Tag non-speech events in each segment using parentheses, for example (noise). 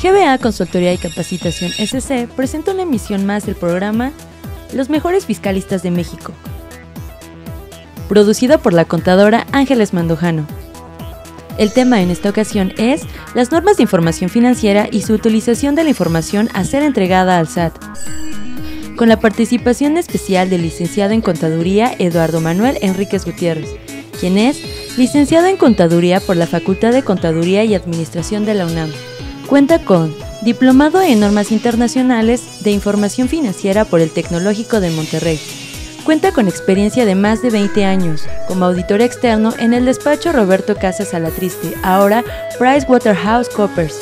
GBA Consultoría y Capacitación SC presenta una emisión más del programa Los mejores fiscalistas de México, producida por la contadora Ángeles Mandojano. El tema en esta ocasión es las normas de información financiera y su utilización de la información a ser entregada al SAT. Con la participación especial del licenciado en Contaduría Eduardo Manuel Enríquez Gutiérrez, quien es licenciado en Contaduría por la Facultad de Contaduría y Administración de la UNAM. Cuenta con Diplomado en Normas Internacionales de Información Financiera por el Tecnológico de Monterrey. Cuenta con experiencia de más de 20 años como auditor externo en el despacho Roberto Casas Alatriste, ahora PricewaterhouseCoopers.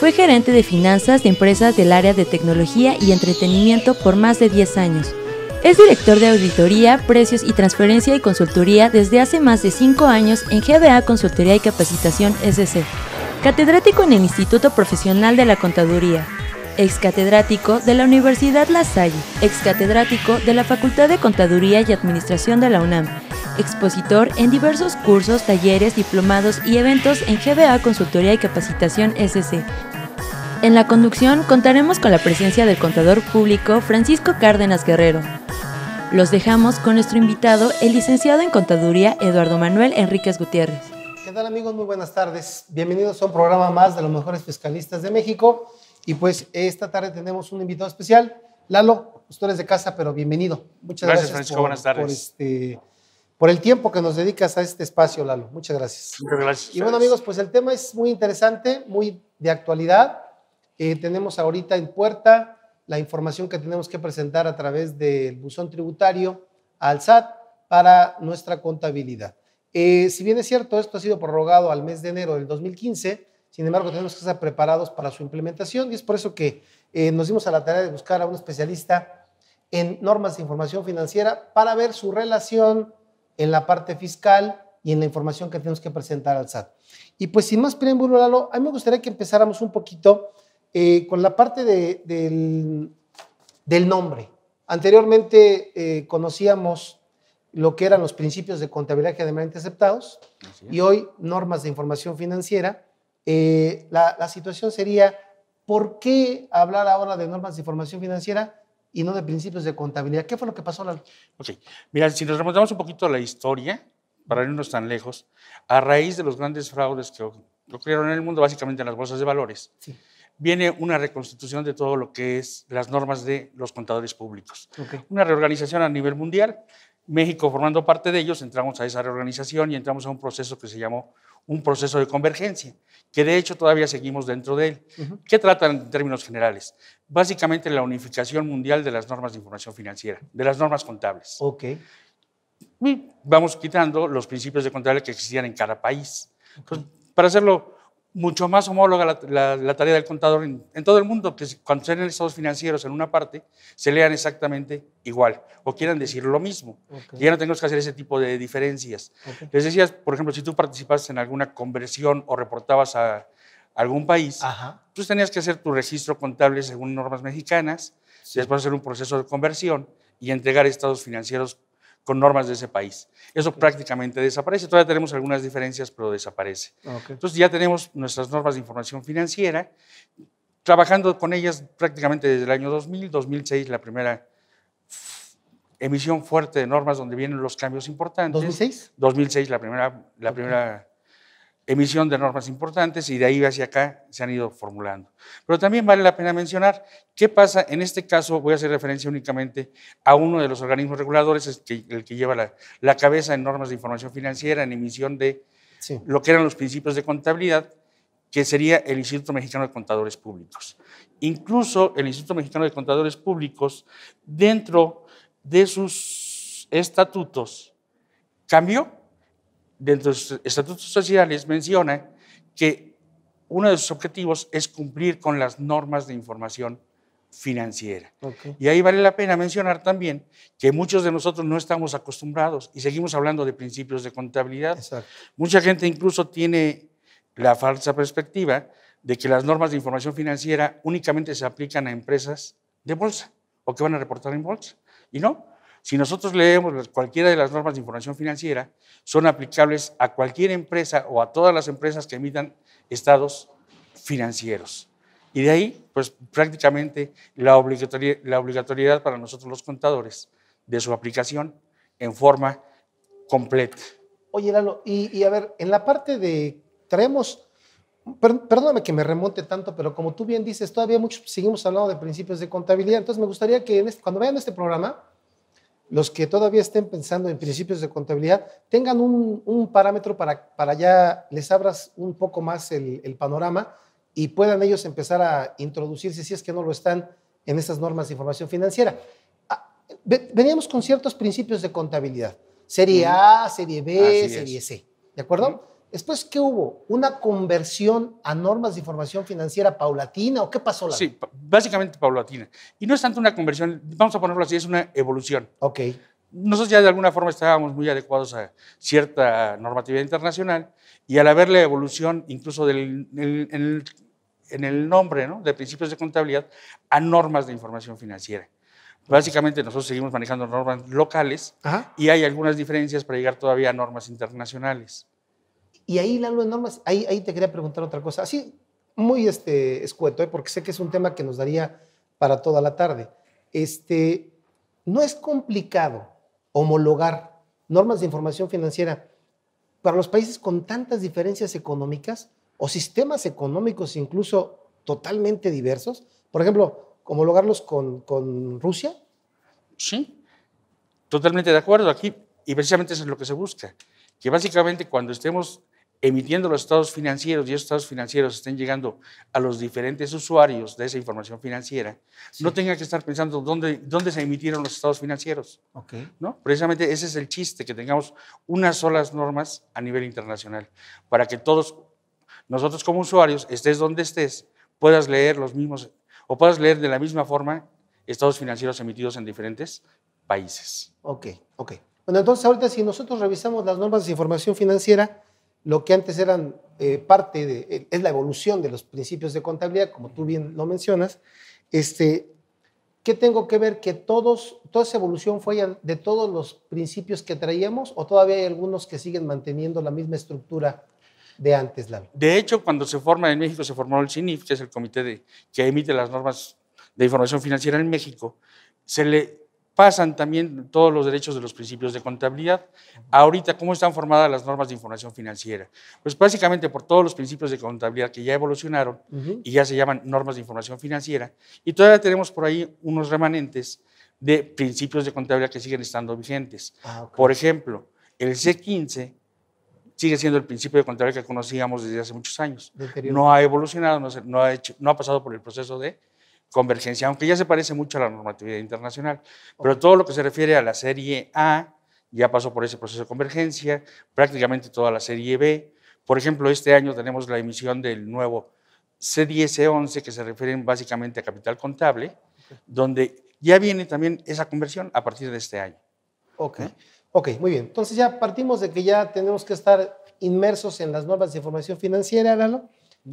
Fue gerente de finanzas de empresas del área de tecnología y entretenimiento por más de 10 años. Es director de auditoría, precios y transferencia y consultoría desde hace más de 5 años en GBA Consultoría y Capacitación SC catedrático en el Instituto Profesional de la Contaduría, ex catedrático de la Universidad La Salle, ex catedrático de la Facultad de Contaduría y Administración de la UNAM, expositor en diversos cursos, talleres, diplomados y eventos en GBA Consultoría y Capacitación SC. En la conducción contaremos con la presencia del contador público Francisco Cárdenas Guerrero. Los dejamos con nuestro invitado, el licenciado en Contaduría Eduardo Manuel Enríquez Gutiérrez tal amigos? Muy buenas tardes. Bienvenidos a un programa más de los mejores fiscalistas de México. Y pues esta tarde tenemos un invitado especial. Lalo, tú eres de casa, pero bienvenido. Muchas gracias, gracias por, buenas tardes. Por, este, por el tiempo que nos dedicas a este espacio, Lalo. Muchas gracias. Muchas gracias. Y bueno amigos, pues el tema es muy interesante, muy de actualidad. Eh, tenemos ahorita en puerta la información que tenemos que presentar a través del buzón tributario al SAT para nuestra contabilidad. Eh, si bien es cierto, esto ha sido prorrogado al mes de enero del 2015, sin embargo, tenemos que estar preparados para su implementación y es por eso que eh, nos dimos a la tarea de buscar a un especialista en normas de información financiera para ver su relación en la parte fiscal y en la información que tenemos que presentar al SAT. Y pues sin más preámbulo, Lalo, a mí me gustaría que empezáramos un poquito eh, con la parte del, nombre. Anteriormente conocíamos lo que eran los principios de contabilidad generalmente aceptados y hoy normas de información financiera. Eh, la, situación sería, ¿por qué hablar ahora de normas de información financiera y no de principios de contabilidad? ¿Qué fue lo que pasó, Lalo? Ok, mira, si nos remontamos un poquito a la historia, para no irnos tan lejos, a raíz de los grandes fraudes que ocurrieron en el mundo, básicamente en las bolsas de valores, viene una reconstitución de todo lo que es las normas de los contadores públicos. Una reorganización a nivel mundial México formando parte de ellos, entramos a esa reorganización y entramos a un proceso que se llamó un proceso de convergencia, que de hecho todavía seguimos dentro de él. ¿Qué tratan en términos generales? Básicamente la unificación mundial de las normas de información financiera, de las normas contables. Ok. Y vamos quitando los principios de contabilidad que existían en cada país. para hacerlo mucho más homóloga la, tarea del contador en, todo el mundo, que cuando se leen estados financieros en una parte, se lean exactamente igual o quieran decir lo mismo. ya no tenemos que hacer ese tipo de diferencias. Les decías, por ejemplo, si tú participas en alguna conversión o reportabas a algún país, tú tenías que hacer tu registro contable según normas mexicanas, después hacer un proceso de conversión y entregar estados financieros con normas de ese país. Eso prácticamente desaparece. Todavía tenemos algunas diferencias, pero desaparece. Entonces ya tenemos nuestras normas de información financiera, trabajando con ellas prácticamente desde el año 2000, 2006, la primera emisión fuerte de normas donde vienen los cambios importantes. ¿2006? 2006, la primera, la primera emisión de normas importantes y de ahí hacia acá se han ido formulando. Pero también vale la pena mencionar qué pasa, en este caso voy a hacer referencia únicamente a uno de los organismos reguladores, el que, el que lleva la, cabeza en normas de información financiera, en emisión de lo que eran los principios de contabilidad, que sería el Instituto Mexicano de Contadores Públicos. Incluso el Instituto Mexicano de Contadores Públicos, dentro de sus estatutos, cambió de los estatutos sociales menciona que uno de sus objetivos es cumplir con las normas de información financiera. Y ahí vale la pena mencionar también que muchos de nosotros no estamos acostumbrados y seguimos hablando de principios de contabilidad. Mucha gente incluso tiene la falsa perspectiva de que las normas de información financiera únicamente se aplican a empresas de bolsa o que van a reportar en bolsa. Y no, si nosotros leemos cualquiera de las normas de información financiera, son aplicables a cualquier empresa o a todas las empresas que emitan estados financieros. Y de ahí, pues prácticamente la, obligatoriedad, la obligatoriedad para nosotros los contadores de su aplicación en forma completa. Oye, Lalo, y, a ver, en la parte de, traemos, perdóname que me remonte tanto, pero como tú bien dices, todavía muchos seguimos hablando de principios de contabilidad, entonces me gustaría que este, cuando vean este programa, los que todavía estén pensando en principios de contabilidad tengan un, parámetro para, para ya les abras un poco más el, panorama y puedan ellos empezar a introducirse, si es que no lo están, en estas normas de información financiera. Ah, veníamos con ciertos principios de contabilidad, serie A, serie B, serie C, ¿de acuerdo? Después, ¿qué hubo? ¿Una conversión a normas de información financiera paulatina o qué pasó? La sí, básicamente paulatina. Y no es tanto una conversión, vamos a ponerlo así, es una evolución. Ok. Nosotros ya de alguna forma estábamos muy adecuados a cierta normatividad internacional y al haber la evolución incluso del, en, el, nombre ¿no? de principios de contabilidad a normas de información financiera. Básicamente nosotros seguimos manejando normas locales y hay algunas diferencias para llegar todavía a normas internacionales. Y ahí, Lalo, en normas, ahí, ahí te quería preguntar otra cosa, así muy este, escueto, ¿eh? porque sé que es un tema que nos daría para toda la tarde. Este, no es complicado homologar normas de información financiera para los países con tantas diferencias económicas o sistemas económicos incluso totalmente diversos. Por ejemplo, homologarlos con, con Rusia. Sí, totalmente de acuerdo aquí. Y precisamente eso es lo que se busca. Que básicamente cuando estemos emitiendo los estados financieros y esos estados financieros estén llegando a los diferentes usuarios de esa información financiera, no tenga que estar pensando dónde, dónde se emitieron los estados financieros. Okay. ¿no? Precisamente ese es el chiste, que tengamos unas solas normas a nivel internacional, para que todos, nosotros como usuarios, estés donde estés, puedas leer los mismos, o puedas leer de la misma forma estados financieros emitidos en diferentes países. Ok, ok. Bueno, entonces ahorita si nosotros revisamos las normas de información financiera, lo que antes eran eh, parte de, eh, es la evolución de los principios de contabilidad, como tú bien lo mencionas, este, ¿qué tengo que ver? ¿Que todos, toda esa evolución fue de todos los principios que traíamos o todavía hay algunos que siguen manteniendo la misma estructura de antes, Lalo? De hecho, cuando se forma en México, se formó el CINIF, que es el comité de, que emite las normas de información financiera en México, se le pasan también todos los derechos de los principios de contabilidad. Ahorita, ¿cómo están formadas las normas de información financiera? Pues básicamente por todos los principios de contabilidad que ya evolucionaron y ya se llaman normas de información financiera. Y todavía tenemos por ahí unos remanentes de principios de contabilidad que siguen estando vigentes. Ah, por ejemplo, el C15 sigue siendo el principio de contabilidad que conocíamos desde hace muchos años. No ha evolucionado, no, ha hecho, no ha pasado por el proceso de convergencia, aunque ya se parece mucho a la normatividad internacional. Pero todo lo que se refiere a la serie A ya pasó por ese proceso de convergencia, prácticamente toda la serie B. Por ejemplo, este año tenemos la emisión del nuevo C10, C11, que se refieren básicamente a capital contable, donde ya viene también esa conversión a partir de este año. Ok, ok, muy bien. Entonces ya partimos de que ya tenemos que estar inmersos en las normas de información financiera, Lalo,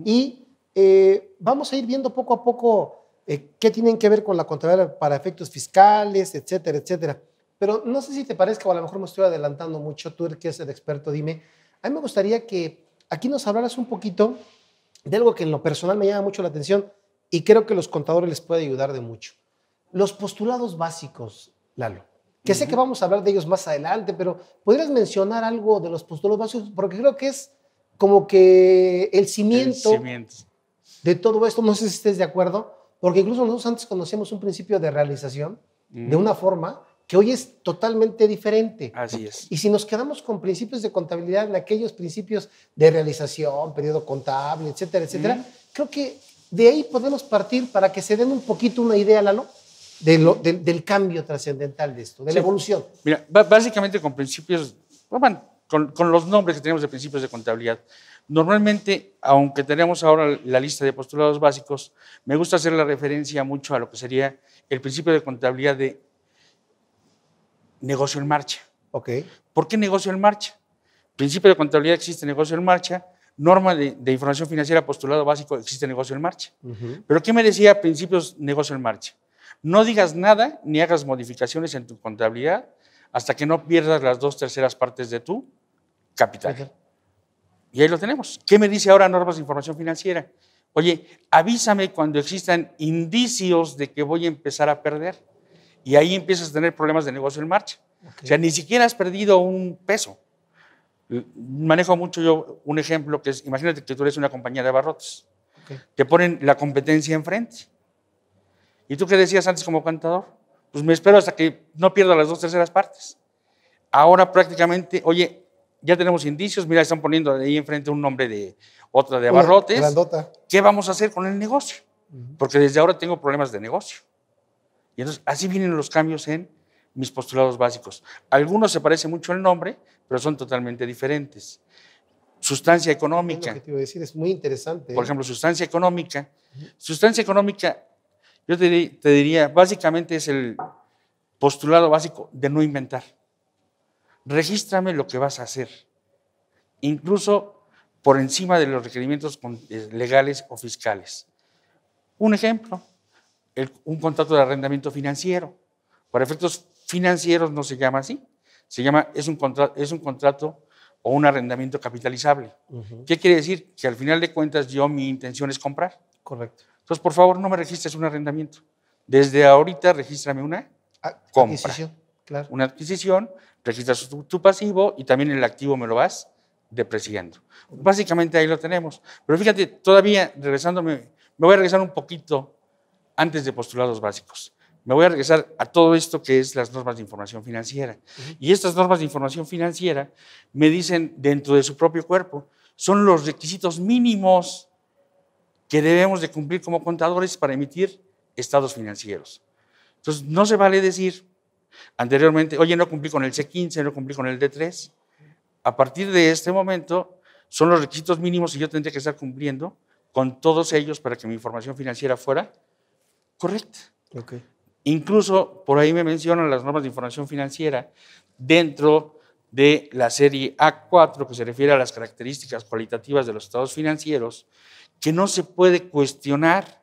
y eh, vamos a ir viendo poco a poco eh, qué tienen que ver con la contabilidad para efectos fiscales, etcétera, etcétera. Pero no sé si te parezca, o a lo mejor me estoy adelantando mucho, tú que eres el experto, dime, a mí me gustaría que aquí nos hablaras un poquito de algo que en lo personal me llama mucho la atención y creo que los contadores les puede ayudar de mucho. Los postulados básicos, Lalo. Que sé que vamos a hablar de ellos más adelante, pero ¿podrías mencionar algo de los postulados básicos? Porque creo que es como que el cimiento, el cimiento. de todo esto. No sé si estés de acuerdo porque incluso nosotros antes conocíamos un principio de realización de una forma que hoy es totalmente diferente. Así es. Y si nos quedamos con principios de contabilidad, en aquellos principios de realización, periodo contable, etcétera, etcétera, creo que de ahí podemos partir para que se den un poquito una idea, Lalo, de lo, del cambio trascendental de esto, de la evolución. Mira, básicamente con principios, con, con, los nombres que tenemos de principios de contabilidad, Normalmente, aunque tenemos ahora la lista de postulados básicos, me gusta hacer la referencia mucho a lo que sería el principio de contabilidad de negocio en marcha. Okay. ¿Por qué negocio en marcha? Principio de contabilidad existe negocio en marcha, norma de, información financiera postulado básico existe negocio en marcha. Pero ¿qué me decía principios negocio en marcha? No digas nada ni hagas modificaciones en tu contabilidad hasta que no pierdas las dos terceras partes de tu capital. Y ahí lo tenemos. ¿Qué me dice ahora normas de información financiera? Oye, avísame cuando existan indicios de que voy a empezar a perder. Y ahí empiezas a tener problemas de negocio en marcha. O sea, ni siquiera has perdido un peso. Manejo mucho yo un ejemplo que es, imagínate que tú eres una compañía de abarrotes. Te ponen la competencia enfrente. ¿Y tú qué decías antes como contador? Pues me espero hasta que no pierda las dos terceras partes. Ahora prácticamente, oye, ya tenemos indicios, mira, están poniendo ahí enfrente un nombre de otra de abarrotes. ¿Qué vamos a hacer con el negocio? Porque desde ahora tengo problemas de negocio. Y entonces así vienen los cambios en mis postulados básicos. Algunos se parece mucho el nombre, pero son totalmente diferentes. Sustancia económica. Es, que te decir, es muy interesante. Por ejemplo, sustancia económica. Sustancia económica, yo te, diría, básicamente es el postulado básico de no inventar. Regístrame lo que vas a hacer, incluso por encima de los requerimientos eh, legales o fiscales. Un ejemplo, un contrato de arrendamiento financiero. Para efectos financieros no se llama así, se llama, es un, contrato, es un contrato o un arrendamiento capitalizable. ¿Qué quiere decir? Que al final de cuentas yo mi intención es comprar. Correcto. Entonces, por favor, no me registres un arrendamiento. Desde ahorita regístrame una compra. Adquisición, claro. Una adquisición, registras tu, pasivo y también el activo me lo vas depreciando. Básicamente ahí lo tenemos. Pero fíjate, todavía regresándome, me voy a regresar un poquito antes de postulados básicos me voy a regresar a todo esto que es las normas de información financiera. Y estas normas de información financiera me dicen dentro de su propio cuerpo, son los requisitos mínimos que debemos de cumplir como contadores para emitir estados financieros. Entonces, no se vale decir anteriormente, oye, no cumplí con el C15, no cumplí con el D3. A partir de este momento, son los requisitos mínimos y yo tendría que estar cumpliendo con todos ellos para que mi información financiera fuera correcta. Okay. Incluso por ahí me mencionan las normas de información financiera dentro de la serie A4, que se refiere a las características cualitativas de los estados financieros, que no se puede cuestionar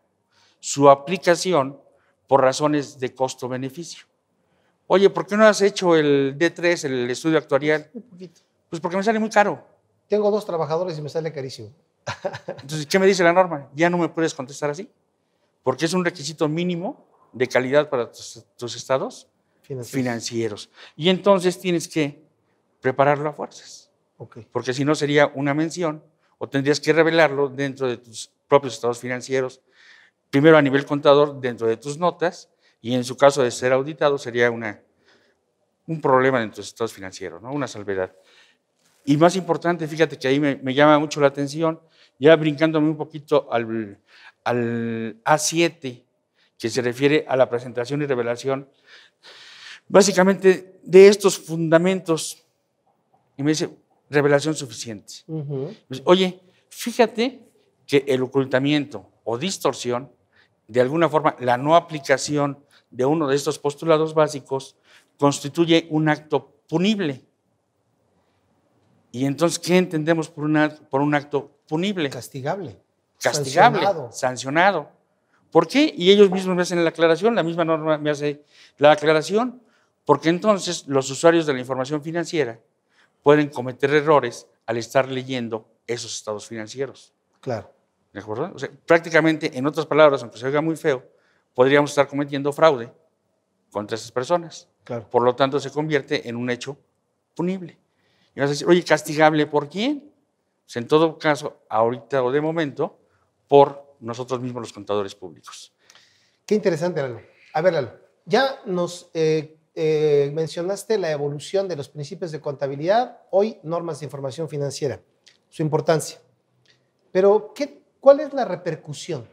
su aplicación por razones de costo-beneficio. Oye, ¿por qué no has hecho el D3, el estudio actuarial? Un poquito. Pues porque me sale muy caro. Tengo dos trabajadores y me sale carísimo. (laughs) Entonces, ¿qué me dice la norma? Ya no me puedes contestar así, porque es un requisito mínimo de calidad para tus, estados financieros. Y entonces tienes que prepararlo a fuerzas. Porque si no sería una mención o tendrías que revelarlo dentro de tus propios estados financieros, primero a nivel contador dentro de tus notas y en su caso de ser auditado sería una, un problema en tus estados financieros, ¿no? una salvedad. Y más importante, fíjate que ahí me, me llama mucho la atención, ya brincándome un poquito al, al A7, que se refiere a la presentación y revelación, básicamente de estos fundamentos. Y me dice, revelación suficiente. Oye, fíjate que el ocultamiento o distorsión, de alguna forma, la no aplicación de uno de estos postulados básicos, constituye un acto punible. Y entonces, ¿qué entendemos por, por un acto punible? Castigable. Castigable, sancionado. ¿Por qué? Y ellos mismos me hacen la aclaración, la misma norma me hace la aclaración, porque entonces los usuarios de la información financiera pueden cometer errores al estar leyendo esos estados financieros. Claro. ¿De acuerdo? O sea, prácticamente, en otras palabras, aunque se oiga muy feo, podríamos estar cometiendo fraude contra esas personas. Claro. Por lo tanto, se convierte en un hecho punible. Y vas a decir, oye, ¿castigable por quién? Pues en todo caso, ahorita o de momento, por nosotros mismos los contadores públicos. Qué interesante, Lalo. A ver, Lalo, ya nos eh, eh, mencionaste la evolución de los principios de contabilidad, hoy normas de información financiera, su importancia. Pero, ¿qué, ¿cuál es la repercusión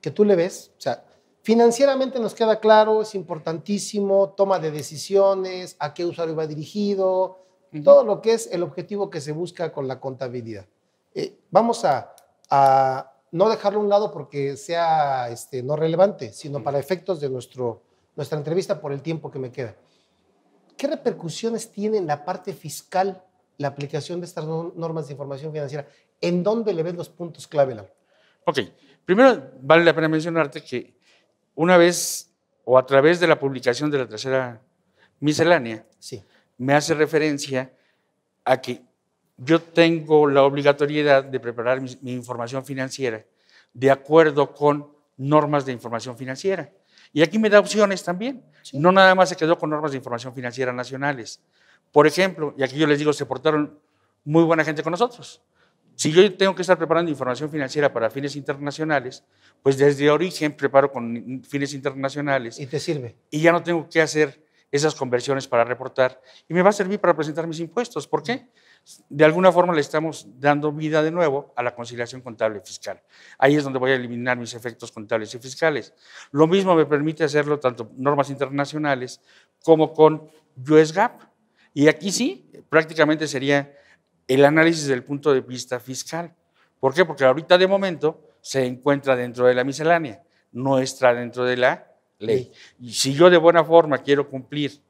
que tú le ves? O sea, financieramente nos queda claro, es importantísimo, toma de decisiones, a qué usuario va dirigido, todo lo que es el objetivo que se busca con la contabilidad. Eh, vamos a, no dejarlo a un lado porque sea este, no relevante, sino para efectos de nuestro, nuestra entrevista por el tiempo que me queda. ¿Qué repercusiones tiene en la parte fiscal la aplicación de estas normas de información financiera? ¿En dónde le ves los puntos clave, Lau? Ok, primero vale la pena mencionarte que una vez o a través de la publicación de la tercera miscelánea, sí. me hace referencia a que yo tengo la obligatoriedad de preparar mi, información financiera de acuerdo con normas de información financiera. Y aquí me da opciones también. No nada más se quedó con normas de información financiera nacionales. Por ejemplo, y aquí yo les digo, se portaron muy buena gente con nosotros. Si yo tengo que estar preparando información financiera para fines internacionales, pues desde origen preparo con fines internacionales. Y te sirve. Y ya no tengo que hacer esas conversiones para reportar. Y me va a servir para presentar mis impuestos. ¿Por qué? De alguna forma le estamos dando vida de nuevo a la conciliación contable fiscal. Ahí es donde voy a eliminar mis efectos contables y fiscales. Lo mismo me permite hacerlo tanto normas internacionales como con US GAAP. Y aquí sí, prácticamente sería el análisis desde el punto de vista fiscal. ¿Por qué? Porque ahorita de momento se encuentra dentro de la miscelánea, no está dentro de la ley. Y si yo de buena forma quiero cumplir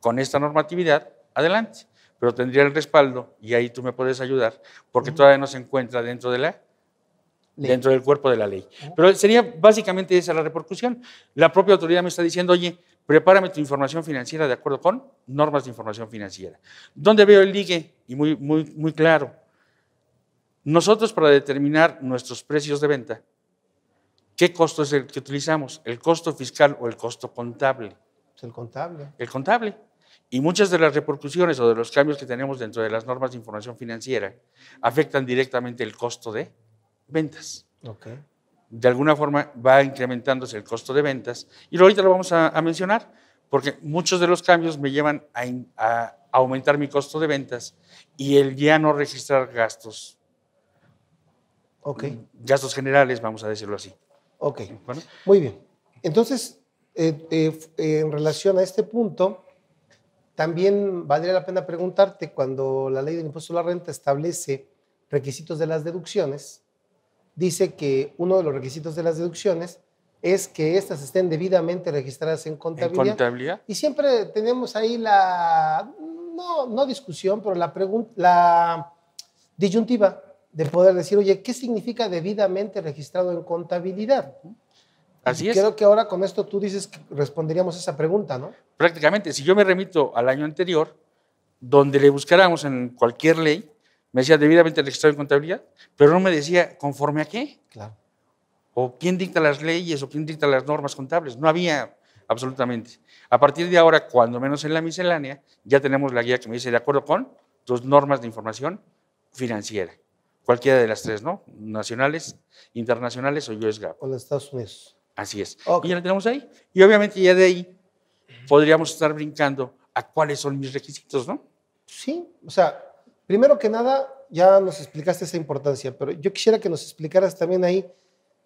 con esta normatividad, adelante. Pero tendría el respaldo, y ahí tú me puedes ayudar, porque todavía no se encuentra dentro de la dentro del cuerpo de la ley. Pero sería básicamente esa la repercusión. La propia autoridad me está diciendo, oye, prepárame tu información financiera de acuerdo con normas de información financiera. ¿Dónde veo el ligue? Y muy, muy, muy claro. Nosotros para determinar nuestros precios de venta, ¿qué costo es el que utilizamos? ¿El costo fiscal o el costo contable? el contable. El contable. Y muchas de las repercusiones o de los cambios que tenemos dentro de las normas de información financiera afectan directamente el costo de ventas. Okay. De alguna forma va incrementándose el costo de ventas y ahorita lo vamos a, mencionar porque muchos de los cambios me llevan a, aumentar mi costo de ventas y el ya no registrar gastos. Ok. Gastos generales, vamos a decirlo así. Ok. Muy bien. Entonces, eh, eh, en relación a este punto, también valdría la pena preguntarte, cuando la ley del impuesto a la renta establece requisitos de las deducciones, dice que uno de los requisitos de las deducciones es que éstas estén debidamente registradas en contabilidad. ¿En contabilidad? Y siempre tenemos ahí la, no, no discusión, pero la, la disyuntiva de poder decir, oye, ¿qué significa debidamente registrado en contabilidad? Así es. Creo que ahora con esto tú dices que responderíamos esa pregunta, ¿no? Prácticamente, si yo me remito al año anterior, donde le buscáramos en cualquier ley, me decía debidamente registrado en contabilidad, pero no me decía conforme a qué. Claro. O quién dicta las leyes o quién dicta las normas contables. No había absolutamente. A partir de ahora, cuando menos en la miscelánea, ya tenemos la guía que me dice de acuerdo con tus normas de información financiera. Cualquiera de las tres, ¿no? Nacionales, internacionales o US GAAP. O los Estados Unidos. Así es. Y ya lo tenemos ahí. Y obviamente ya de ahí podríamos estar brincando a cuáles son mis requisitos, ¿no? Sí, o sea, Primero que nada, ya nos explicaste esa importancia, pero yo quisiera que nos explicaras también ahí,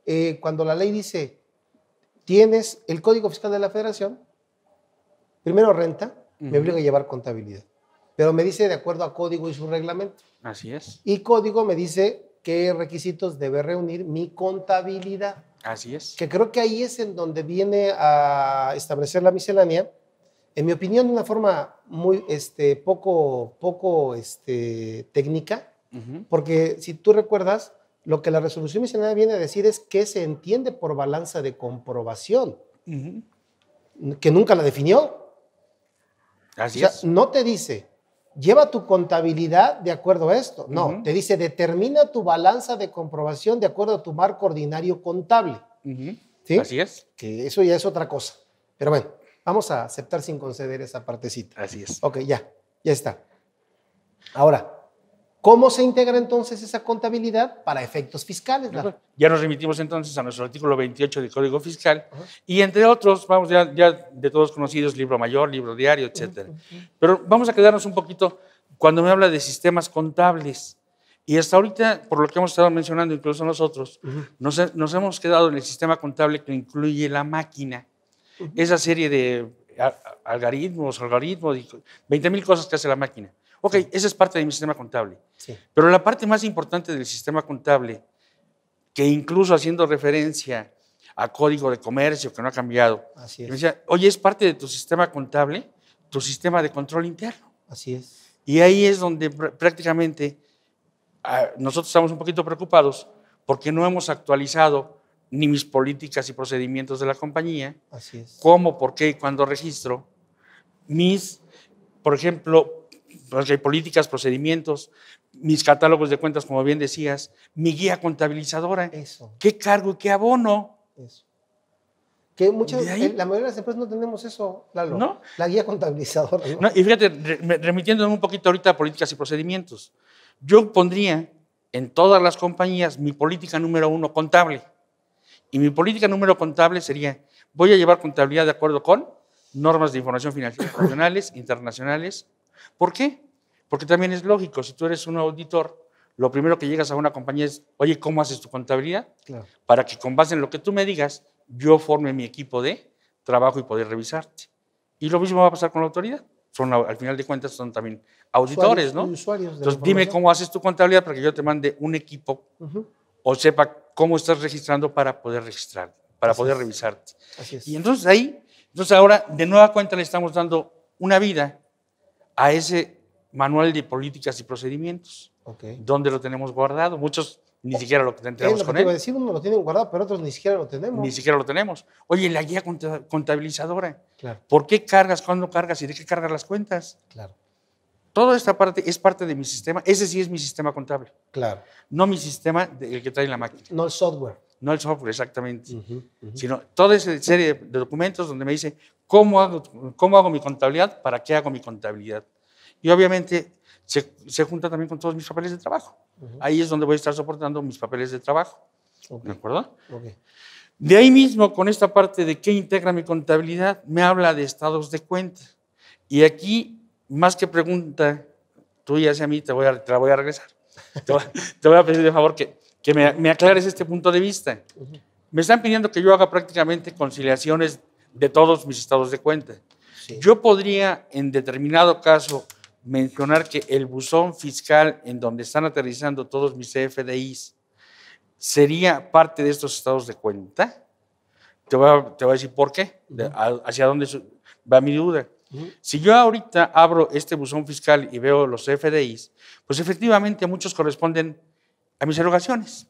eh, cuando la ley dice, tienes el Código Fiscal de la Federación, primero renta, me obliga a llevar contabilidad, pero me dice de acuerdo a código y su reglamento. Así es. Y código me dice qué requisitos debe reunir mi contabilidad. Así es. Que creo que ahí es en donde viene a establecer la miscelánea en mi opinión, de una forma muy este, poco, poco este, técnica, porque si tú recuerdas, lo que la resolución misionera viene a decir es que se entiende por balanza de comprobación, que nunca la definió. Así es. No te dice, lleva tu contabilidad de acuerdo a esto. No, te dice, determina tu balanza de comprobación de acuerdo a tu marco ordinario contable. ¿Sí? Así es. Que eso ya es otra cosa. Pero bueno. Vamos a aceptar sin conceder esa partecita. Así es. Ok, ya, ya está. Ahora, ¿cómo se integra entonces esa contabilidad para efectos fiscales? Ya nos remitimos entonces a nuestro artículo 28 del Código Fiscal y entre otros, vamos ya, ya, de todos conocidos, libro mayor, libro diario, etc. Pero vamos a quedarnos un poquito cuando me habla de sistemas contables. Y hasta ahorita, por lo que hemos estado mencionando incluso nosotros, nos, nos hemos quedado en el sistema contable que incluye la máquina esa serie de algoritmos, algoritmos, 20 mil cosas que hace la máquina. Ok, esa es parte de mi sistema contable. Pero la parte más importante del sistema contable, que incluso haciendo referencia a código de comercio que no ha cambiado, Así me decía, oye, es parte de tu sistema contable, tu sistema de control interno. Así es. Y ahí es donde prácticamente ah, nosotros estamos un poquito preocupados porque no hemos actualizado ni mis políticas y procedimientos de la compañía. Así es. Cómo, por qué y cuándo registro. Mis, por ejemplo, políticas, procedimientos, mis catálogos de cuentas, como bien decías, mi guía contabilizadora. Eso, ¿Qué cargo y qué abono? eso. Que muchas, eh, la mayoría de las empresas no tenemos eso, Lalo. No. La guía contabilizadora. ¿no? No, y fíjate, re- me- remitiéndome un poquito ahorita a políticas y procedimientos, yo pondría en todas las compañías mi política número uno contable. Y mi política número contable sería, voy a llevar contabilidad de acuerdo con normas de información financiera nacionales, internacionales. ¿Por qué? Porque también es lógico, si tú eres un auditor, lo primero que llegas a una compañía es, oye, ¿cómo haces tu contabilidad? Claro. Para que con base en lo que tú me digas, yo forme mi equipo de trabajo y poder revisarte. Y lo mismo va a pasar con la autoridad. Son, al final de cuentas, son también auditores, Usuarios ¿no? usuarios de Entonces, dime cómo haces tu contabilidad para que yo te mande un equipo Ujú, o sepa cómo estás registrando para poder registrar, para Así poder es. revisarte. Así es. Y entonces ahí, entonces ahora de nueva cuenta le estamos dando una vida a ese manual de políticas y procedimientos, Ok. donde lo tenemos guardado. Muchos ni siquiera lo tenemos lo con te iba a él, decir, uno lo tiene guardado, pero otros ni siquiera lo tenemos. ni siquiera lo tenemos. Oye, la guía conta- contabilizadora, Claro, ¿por qué cargas, cuándo cargas y de qué cargas las cuentas? claro, Toda esta parte es parte de mi sistema, ese sí es mi sistema contable, claro. no mi sistema de- el que trae la máquina, No el software. no el software exactamente. Ujú, ujú. sino toda esa serie de documentos donde me dice cómo hago, cómo hago mi contabilidad, para qué hago mi contabilidad. Y obviamente se, se junta también con todos mis papeles de trabajo. Ahí es donde voy a estar soportando mis papeles de trabajo. Ok, ¿De acuerdo? De ahí mismo, con esta parte de qué integra mi contabilidad, me habla de estados de cuenta. Y aquí, más que pregunta tuya hacia mí, te, voy a, te la voy a regresar. Te voy, te voy a pedir de favor que, que me, me aclares este punto de vista. Me están pidiendo que yo haga prácticamente conciliaciones de todos mis estados de cuenta. Sí. Yo podría, en determinado caso, mencionar que el buzón fiscal en donde están aterrizando todos mis CFDIs sería parte de estos estados de cuenta. Te voy a, te voy a decir por qué, hacia dónde va mi duda. Si yo ahorita abro este buzón fiscal y veo los CFDIs, pues efectivamente muchos corresponden a mis erogaciones,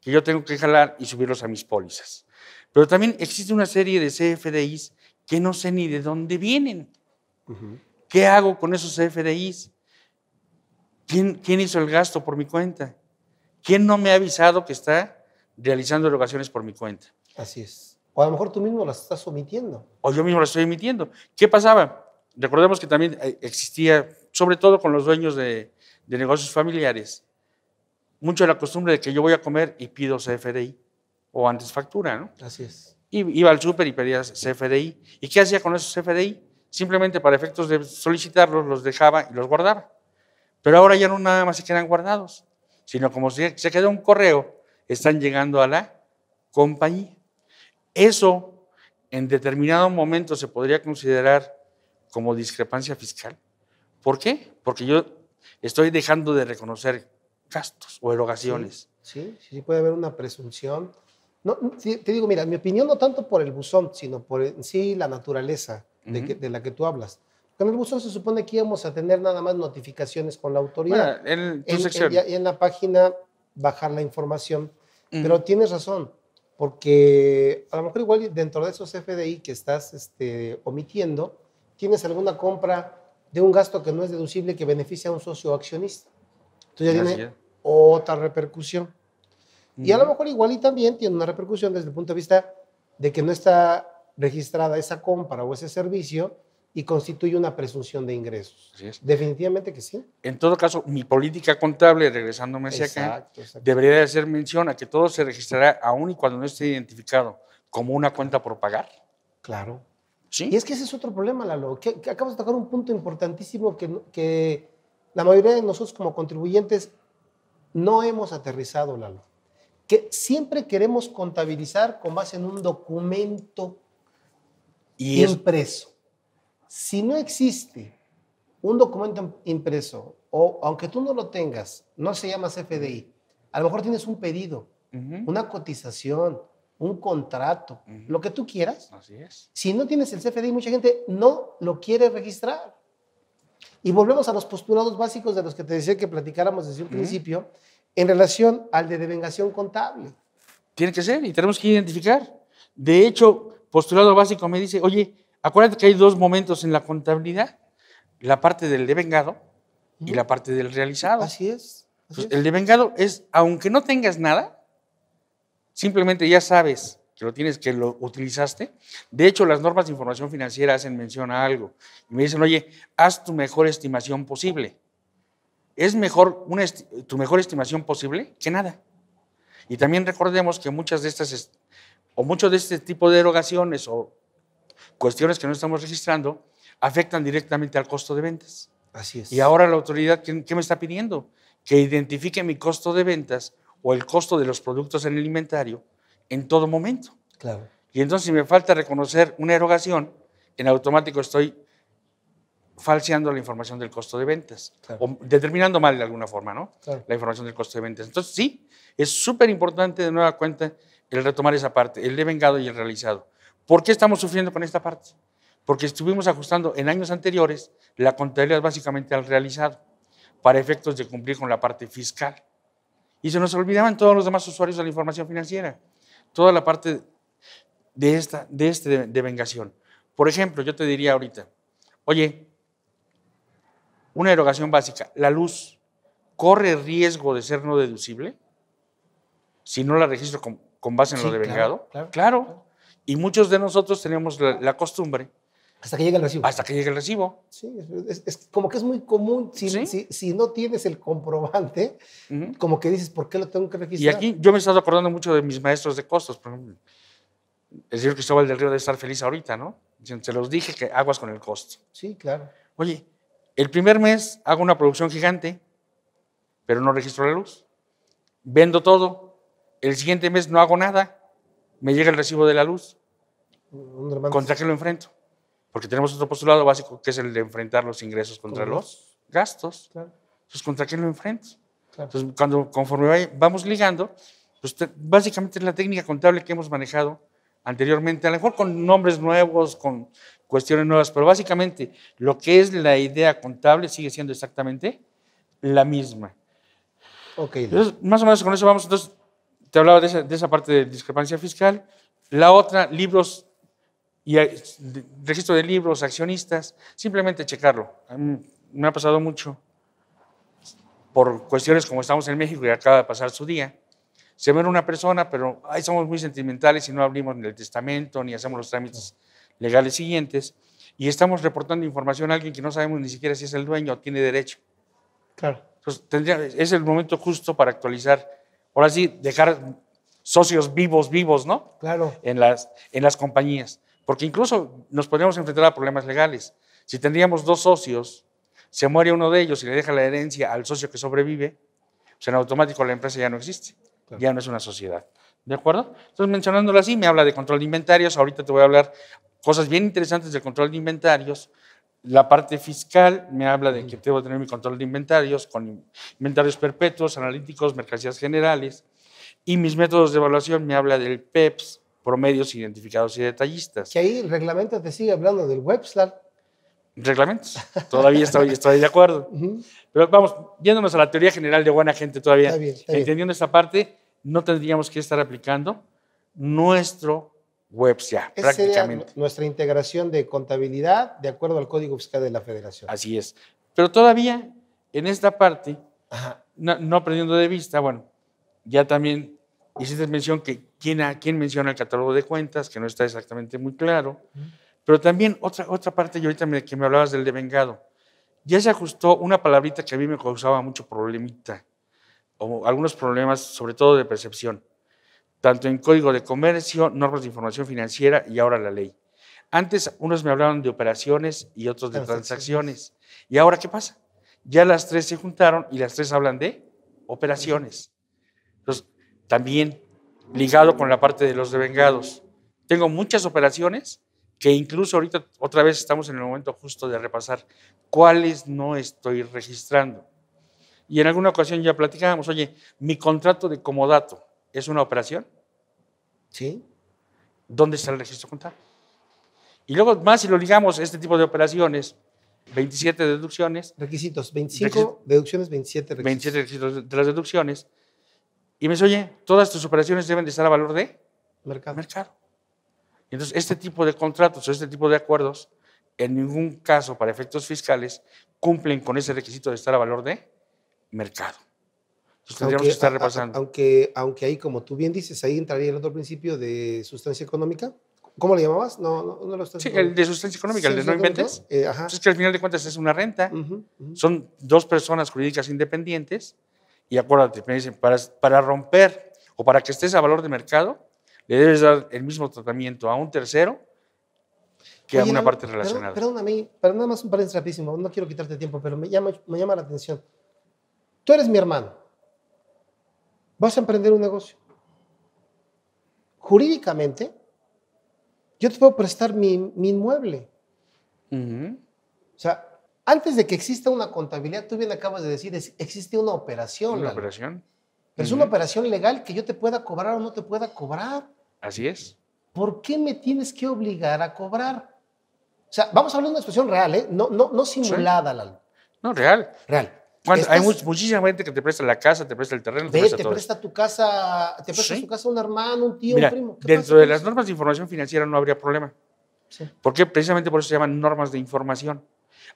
que yo tengo que jalar y subirlos a mis pólizas. Pero también existe una serie de CFDIs que no sé ni de dónde vienen. ¿Qué hago con esos CFDIs? ¿Quién, quién hizo el gasto por mi cuenta? ¿Quién no me ha avisado que está realizando erogaciones por mi cuenta? Así es. O a lo mejor tú mismo las estás omitiendo. o yo mismo lo estoy emitiendo. ¿Qué pasaba? Recordemos que también eh, existía, sobre todo con los dueños de, de negocios familiares, mucho la costumbre de que yo voy a comer y pido CFDI o antes factura, ¿no? Así es. Y iba al súper y pedía CFDI. ¿Y qué hacía con esos CFDI? Simplemente para efectos de solicitarlos, los dejaba y los guardaba. Pero ahora ya no nada más se quedan guardados, sino como se, se queda un correo, están llegando a la compañía. Eso en determinado momento se podría considerar como discrepancia fiscal. ¿Por qué? Porque yo estoy dejando de reconocer gastos o erogaciones. Sí, sí, sí puede haber una presunción. No, te digo, mira, mi opinión no tanto por el buzón, sino por en sí la naturaleza de, Ujú. que- de la que tú hablas. En el buzón se supone que íbamos a tener nada más notificaciones con la autoridad. Bueno, en tu En- sección. la página bajar la información. Pero tienes razón, porque a lo mejor igual dentro de esos FDI que estás este, omitiendo, tienes alguna compra de un gasto que no es deducible que beneficia a un socio accionista. Entonces ya tiene otra repercusión. Y a lo mejor igual y también tiene una repercusión desde el punto de vista de que no está registrada esa compra o ese servicio y constituye una presunción de ingresos. Definitivamente que sí. En todo caso, mi política contable, regresándome hacia acá, Exacto, exacto. debería de hacer mención a que todo se registrará aún y cuando no esté identificado como una cuenta por pagar. Claro. ¿Sí? Y es que ese es otro problema, Lalo, que, que acabas de tocar un punto importantísimo que, que la mayoría de nosotros como contribuyentes no hemos aterrizado, Lalo. Que siempre queremos contabilizar con base en un documento y es, impreso. Si no existe un documento impreso, o aunque tú no lo tengas, no se llama CFDI, a lo mejor tienes un pedido, una cotización, un contrato, lo que tú quieras, Así es. si no tienes el CFDI, mucha gente no lo quiere registrar. Y volvemos a los postulados básicos de los que te decía que platicáramos desde un principio en relación al de devengación contable. Tiene que ser y tenemos que identificar. De hecho, postulado básico me dice, oye, acuérdate que hay dos momentos en la contabilidad. La parte del devengado y la parte del realizado. Así es. así Entonces, es. el devengado es, aunque no tengas nada, simplemente ya sabes que lo tienes, que lo utilizaste. De hecho, las normas de información financiera hacen mención a algo. Y me dicen, oye, haz tu mejor estimación posible. Es mejor una tu mejor estimación posible que nada. Y también recordemos que muchas de estas, est- o muchos de este tipo de erogaciones o cuestiones que no estamos registrando, afectan directamente al costo de ventas. Así es. Y ahora la autoridad, ¿qué, qué me está pidiendo? Que identifique mi costo de ventas o el costo de los productos en el inventario en todo momento. Claro. Y entonces, si me falta reconocer una erogación, en automático estoy falseando la información del costo de ventas Claro. o determinando mal de alguna forma, ¿no? Claro. La información del costo de ventas. Entonces, sí, es súper importante de nueva cuenta el retomar esa parte, el devengado y el realizado. ¿Por qué estamos sufriendo con esta parte? Porque estuvimos ajustando en años anteriores la contabilidad básicamente al realizado para efectos de cumplir con la parte fiscal. Y se nos olvidaban todos los demás usuarios de la información financiera, toda la parte de, esta, de este de- devengación. Por ejemplo, yo te diría ahorita, oye, una erogación básica, la luz corre riesgo de ser no deducible si no la registro con, con base en Sí, lo devengado. claro, claro. Y muchos de nosotros tenemos la, la costumbre, Hasta que llegue el recibo. hasta que llegue el recibo, Sí, es, es como que es muy común. Si, Sí. si, si no tienes el comprobante, como que dices, ¿por qué lo tengo que Y registrar? aquí yo me he estado acordando mucho de mis maestros de costos. Por ejemplo, el señor Cristóbal del Río debe estar feliz ahorita, ¿no? Dicen, Se los dije que aguas con el costo. Sí, claro. Oye, el primer mes hago una producción gigante, pero no registro la luz. Vendo todo. El siguiente mes no hago nada. Me llega el recibo de la luz. ¿Contra qué lo enfrento? Porque tenemos otro postulado básico que es el de enfrentar los ingresos contra Con los gastos. Claro, Entonces, ¿contra qué lo enfrento? claro. Entonces, cuando, conforme vamos ligando, pues te- básicamente es la técnica contable que hemos manejado anteriormente, a lo mejor con nombres nuevos, con cuestiones nuevas, pero básicamente lo que es la idea contable sigue siendo exactamente la misma. ok. Entonces, más o menos con eso vamos. Entonces, te hablaba de esa, de esa parte de discrepancia fiscal. La otra, libros y eh, registro de libros, accionistas, simplemente checarlo. A mí me ha pasado mucho por cuestiones como estamos en México y acaba de pasar su día. Se muere una persona, pero ay, somos muy sentimentales y no abrimos ni el testamento ni hacemos los trámites legales siguientes y estamos reportando información a alguien que no sabemos ni siquiera si es el dueño o tiene derecho. claro. Entonces, tendría- es el momento justo para actualizar, ahora sí, dejar socios vivos, vivos, ¿no? Claro. En las, en las compañías. Porque incluso nos podríamos enfrentar a problemas legales. Si tendríamos dos socios, se muere uno de ellos y le deja la herencia al socio que sobrevive, pues en automático la empresa ya no existe, Claro. ya no es una sociedad. ¿De acuerdo? Entonces, mencionándolo así, me habla de control de inventarios. Ahorita te voy a hablar cosas bien interesantes del control de inventarios. La parte fiscal me habla de que debo tener mi control de inventarios con inventarios perpetuos, analíticos, mercancías generales. Y mis métodos de evaluación me habla del PEPS, promedios identificados y detallistas. Que ahí el reglamento te sigue hablando del Webstar. Reglamentos. (laughs) Todavía estoy, estoy de acuerdo. Pero vamos, yéndonos a la teoría general de buena gente todavía, Está bien, está bien. entendiendo esta parte, no tendríamos que estar aplicando nuestro WebS ya, Esa sería prácticamente. nuestra integración de contabilidad de acuerdo al Código Fiscal de la Federación. Así es. Pero todavía en esta parte, Ajá. no, no perdiendo de vista, bueno, ya también hiciste mención que quién, a- quién menciona el catálogo de cuentas, que no está exactamente muy claro. Pero también otra, otra parte, y ahorita me- que me hablabas del devengado, ya se ajustó una palabrita que a mí me causaba mucho problemita, o algunos problemas, sobre todo de percepción, tanto en código de comercio, normas de información financiera y ahora la ley. Antes unos me hablaban de operaciones y otros de Transacciones. ¿Y ahora qué pasa? Ya las tres se juntaron y las tres hablan de operaciones. Entonces, también ligado con la parte de los devengados. Tengo muchas operaciones que incluso ahorita otra vez estamos en el momento justo de repasar cuáles no estoy registrando. Y en alguna ocasión ya platicábamos, oye, mi contrato de comodato es una operación, Sí. ¿dónde está el registro contable? Y luego más si lo ligamos este tipo de operaciones, 27 deducciones, Requisitos. 25 deducciones, 27 requisitos. 27 requisitos de las deducciones, y me dice, oye, todas tus operaciones deben de estar a valor de Mercado. mercado. Entonces, este tipo de contratos o este tipo de acuerdos, en ningún caso para efectos fiscales, cumplen con ese requisito de estar a valor de mercado. Entonces tendríamos Aunque, que estar a- a- repasando. aunque, aunque ahí, como tú bien dices, ahí entraría el otro principio de sustancia económica. ¿Cómo le llamabas? No, no, no lo estás Sí, el de sustancia económica, el de no ¿Sustancia inventes. Eh, ajá. Entonces que al final de cuentas es una renta. Ujú, ujú. Son dos personas jurídicas independientes y acuérdate, me dicen, para, para romper o para que estés a valor de mercado, le debes dar el mismo tratamiento a un tercero que a Oye, una Lalo, parte perdón- relacionada. Perdóname, pero nada más un paréntesis rapidísimo, no quiero quitarte tiempo, pero me llama, me llama la atención. Tú eres mi hermano. Vas a emprender un negocio. Jurídicamente, yo te puedo prestar mi, mi inmueble. O sea, antes de que exista una contabilidad, tú bien acabas de decir, es- existe una operación. Una Lalo. operación. Pero es una operación legal que yo te pueda cobrar o no te pueda cobrar. Así es. ¿Por qué me tienes que obligar a cobrar? O sea, vamos a hablar de una expresión real, ¿eh? No, no, no simulada, Lalo. No, real. Real. ¿Cuánto- Hay Estás- much- muchísima gente que te presta la casa, te presta el terreno, te Ve, presta te todo. presta tu casa, te presta Sí. tu casa un hermano, un tío, Mira, un primo. ¿Qué dentro de las normas de información financiera no habría problema. Sí. ¿Por qué? Precisamente por eso se llaman normas de información.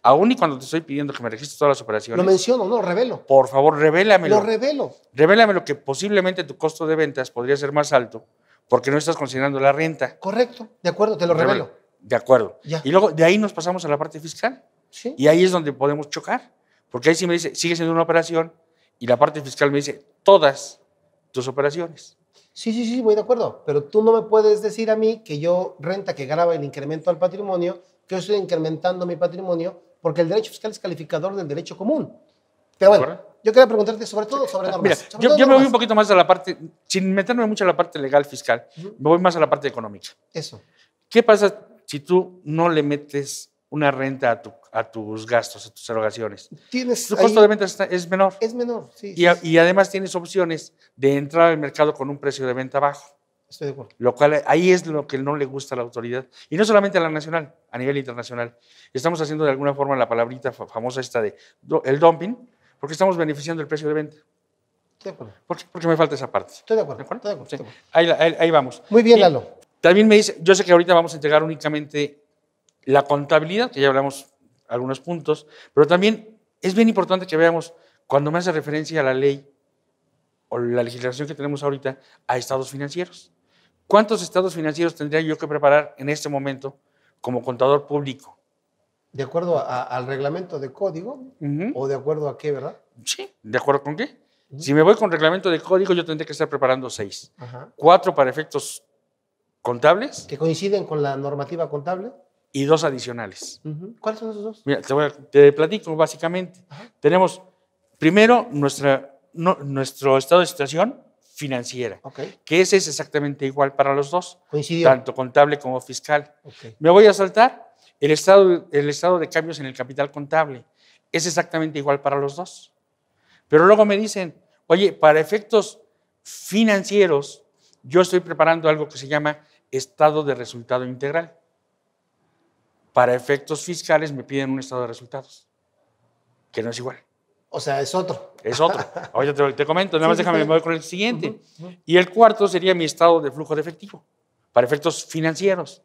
Aún y cuando te estoy pidiendo que me registres todas las operaciones, Lo menciono, no, lo revelo. por favor, revélamelo. Lo revelo. Revélame que posiblemente tu costo de ventas podría ser más alto porque no estás considerando la renta. Correcto, de acuerdo, te lo Revela- revelo. De acuerdo. Ya. Y luego de ahí nos pasamos a la parte fiscal. Sí. Y ahí es donde podemos chocar. Porque ahí sí me dice, sigue siendo una operación y la parte fiscal me dice, todas tus operaciones. Sí, sí, sí, voy de acuerdo. Pero tú no me puedes decir a mí que yo renta que graba el incremento al patrimonio, que yo estoy incrementando mi patrimonio, porque el derecho fiscal es calificador del derecho común. Pero ¿De bueno, yo quería preguntarte sobre todo sobre normas. Mira, sobre yo, yo me voy normas. un poquito más a la parte, sin meterme mucho a la parte legal fiscal, Ujú. me voy más a la parte económica. Eso. ¿Qué pasa si tú no le metes una renta a, tu- a tus gastos, a tus erogaciones? Tienes Tu costo de venta es menor. es menor, sí. Y, a- y además tienes opciones de entrar al mercado con un precio de venta bajo, Estoy de acuerdo. lo cual ahí es lo que no le gusta a la autoridad. Y no solamente a la nacional, a nivel internacional. Estamos haciendo de alguna forma la palabrita fa- famosa esta de el dumping, porque estamos beneficiando el precio de venta. Estoy de acuerdo. ¿Por qué? Porque me falta esa parte. Estoy de acuerdo. ¿De acuerdo? Estoy de acuerdo, Sí. estoy de acuerdo. Ahí, ahí- ahí vamos. Muy bien, Y Lalo. También me dice, yo sé que ahorita vamos a entregar únicamente la contabilidad, que ya hablamos algunos puntos, pero también es bien importante que veamos cuando me hace referencia a la ley o la legislación que tenemos ahorita a estados financieros. ¿Cuántos estados financieros tendría yo que preparar en este momento como contador público? De acuerdo a- al reglamento de código Ujú. o de acuerdo a qué, ¿verdad? Sí, ¿de acuerdo con qué? Si me voy con reglamento de código, yo tendría que estar preparando seis. Ajá. Cuatro para efectos contables Que coinciden con la normativa contable. Y dos adicionales. Ujú. ¿Cuáles son esos dos? Mira, te, voy a- te platico básicamente. Tenemos primero nuestra, no- nuestro estado de situación financiera, Ok. que ese es exactamente igual para los dos, Coincidió. tanto contable como fiscal. Me voy a saltar el estado, el estado de cambios en el capital contable. Es exactamente igual para los dos. Pero luego me dicen, oye, para efectos financieros, yo estoy preparando algo que se llama estado de resultado integral. Para efectos fiscales me piden un estado de resultados, que no es igual, O sea, es otro. es otro. (laughs) Ahorita te, te comento, nada Sí, más sí, déjame, está me voy con el siguiente. Y el cuarto sería mi estado de flujo de efectivo, para efectos financieros,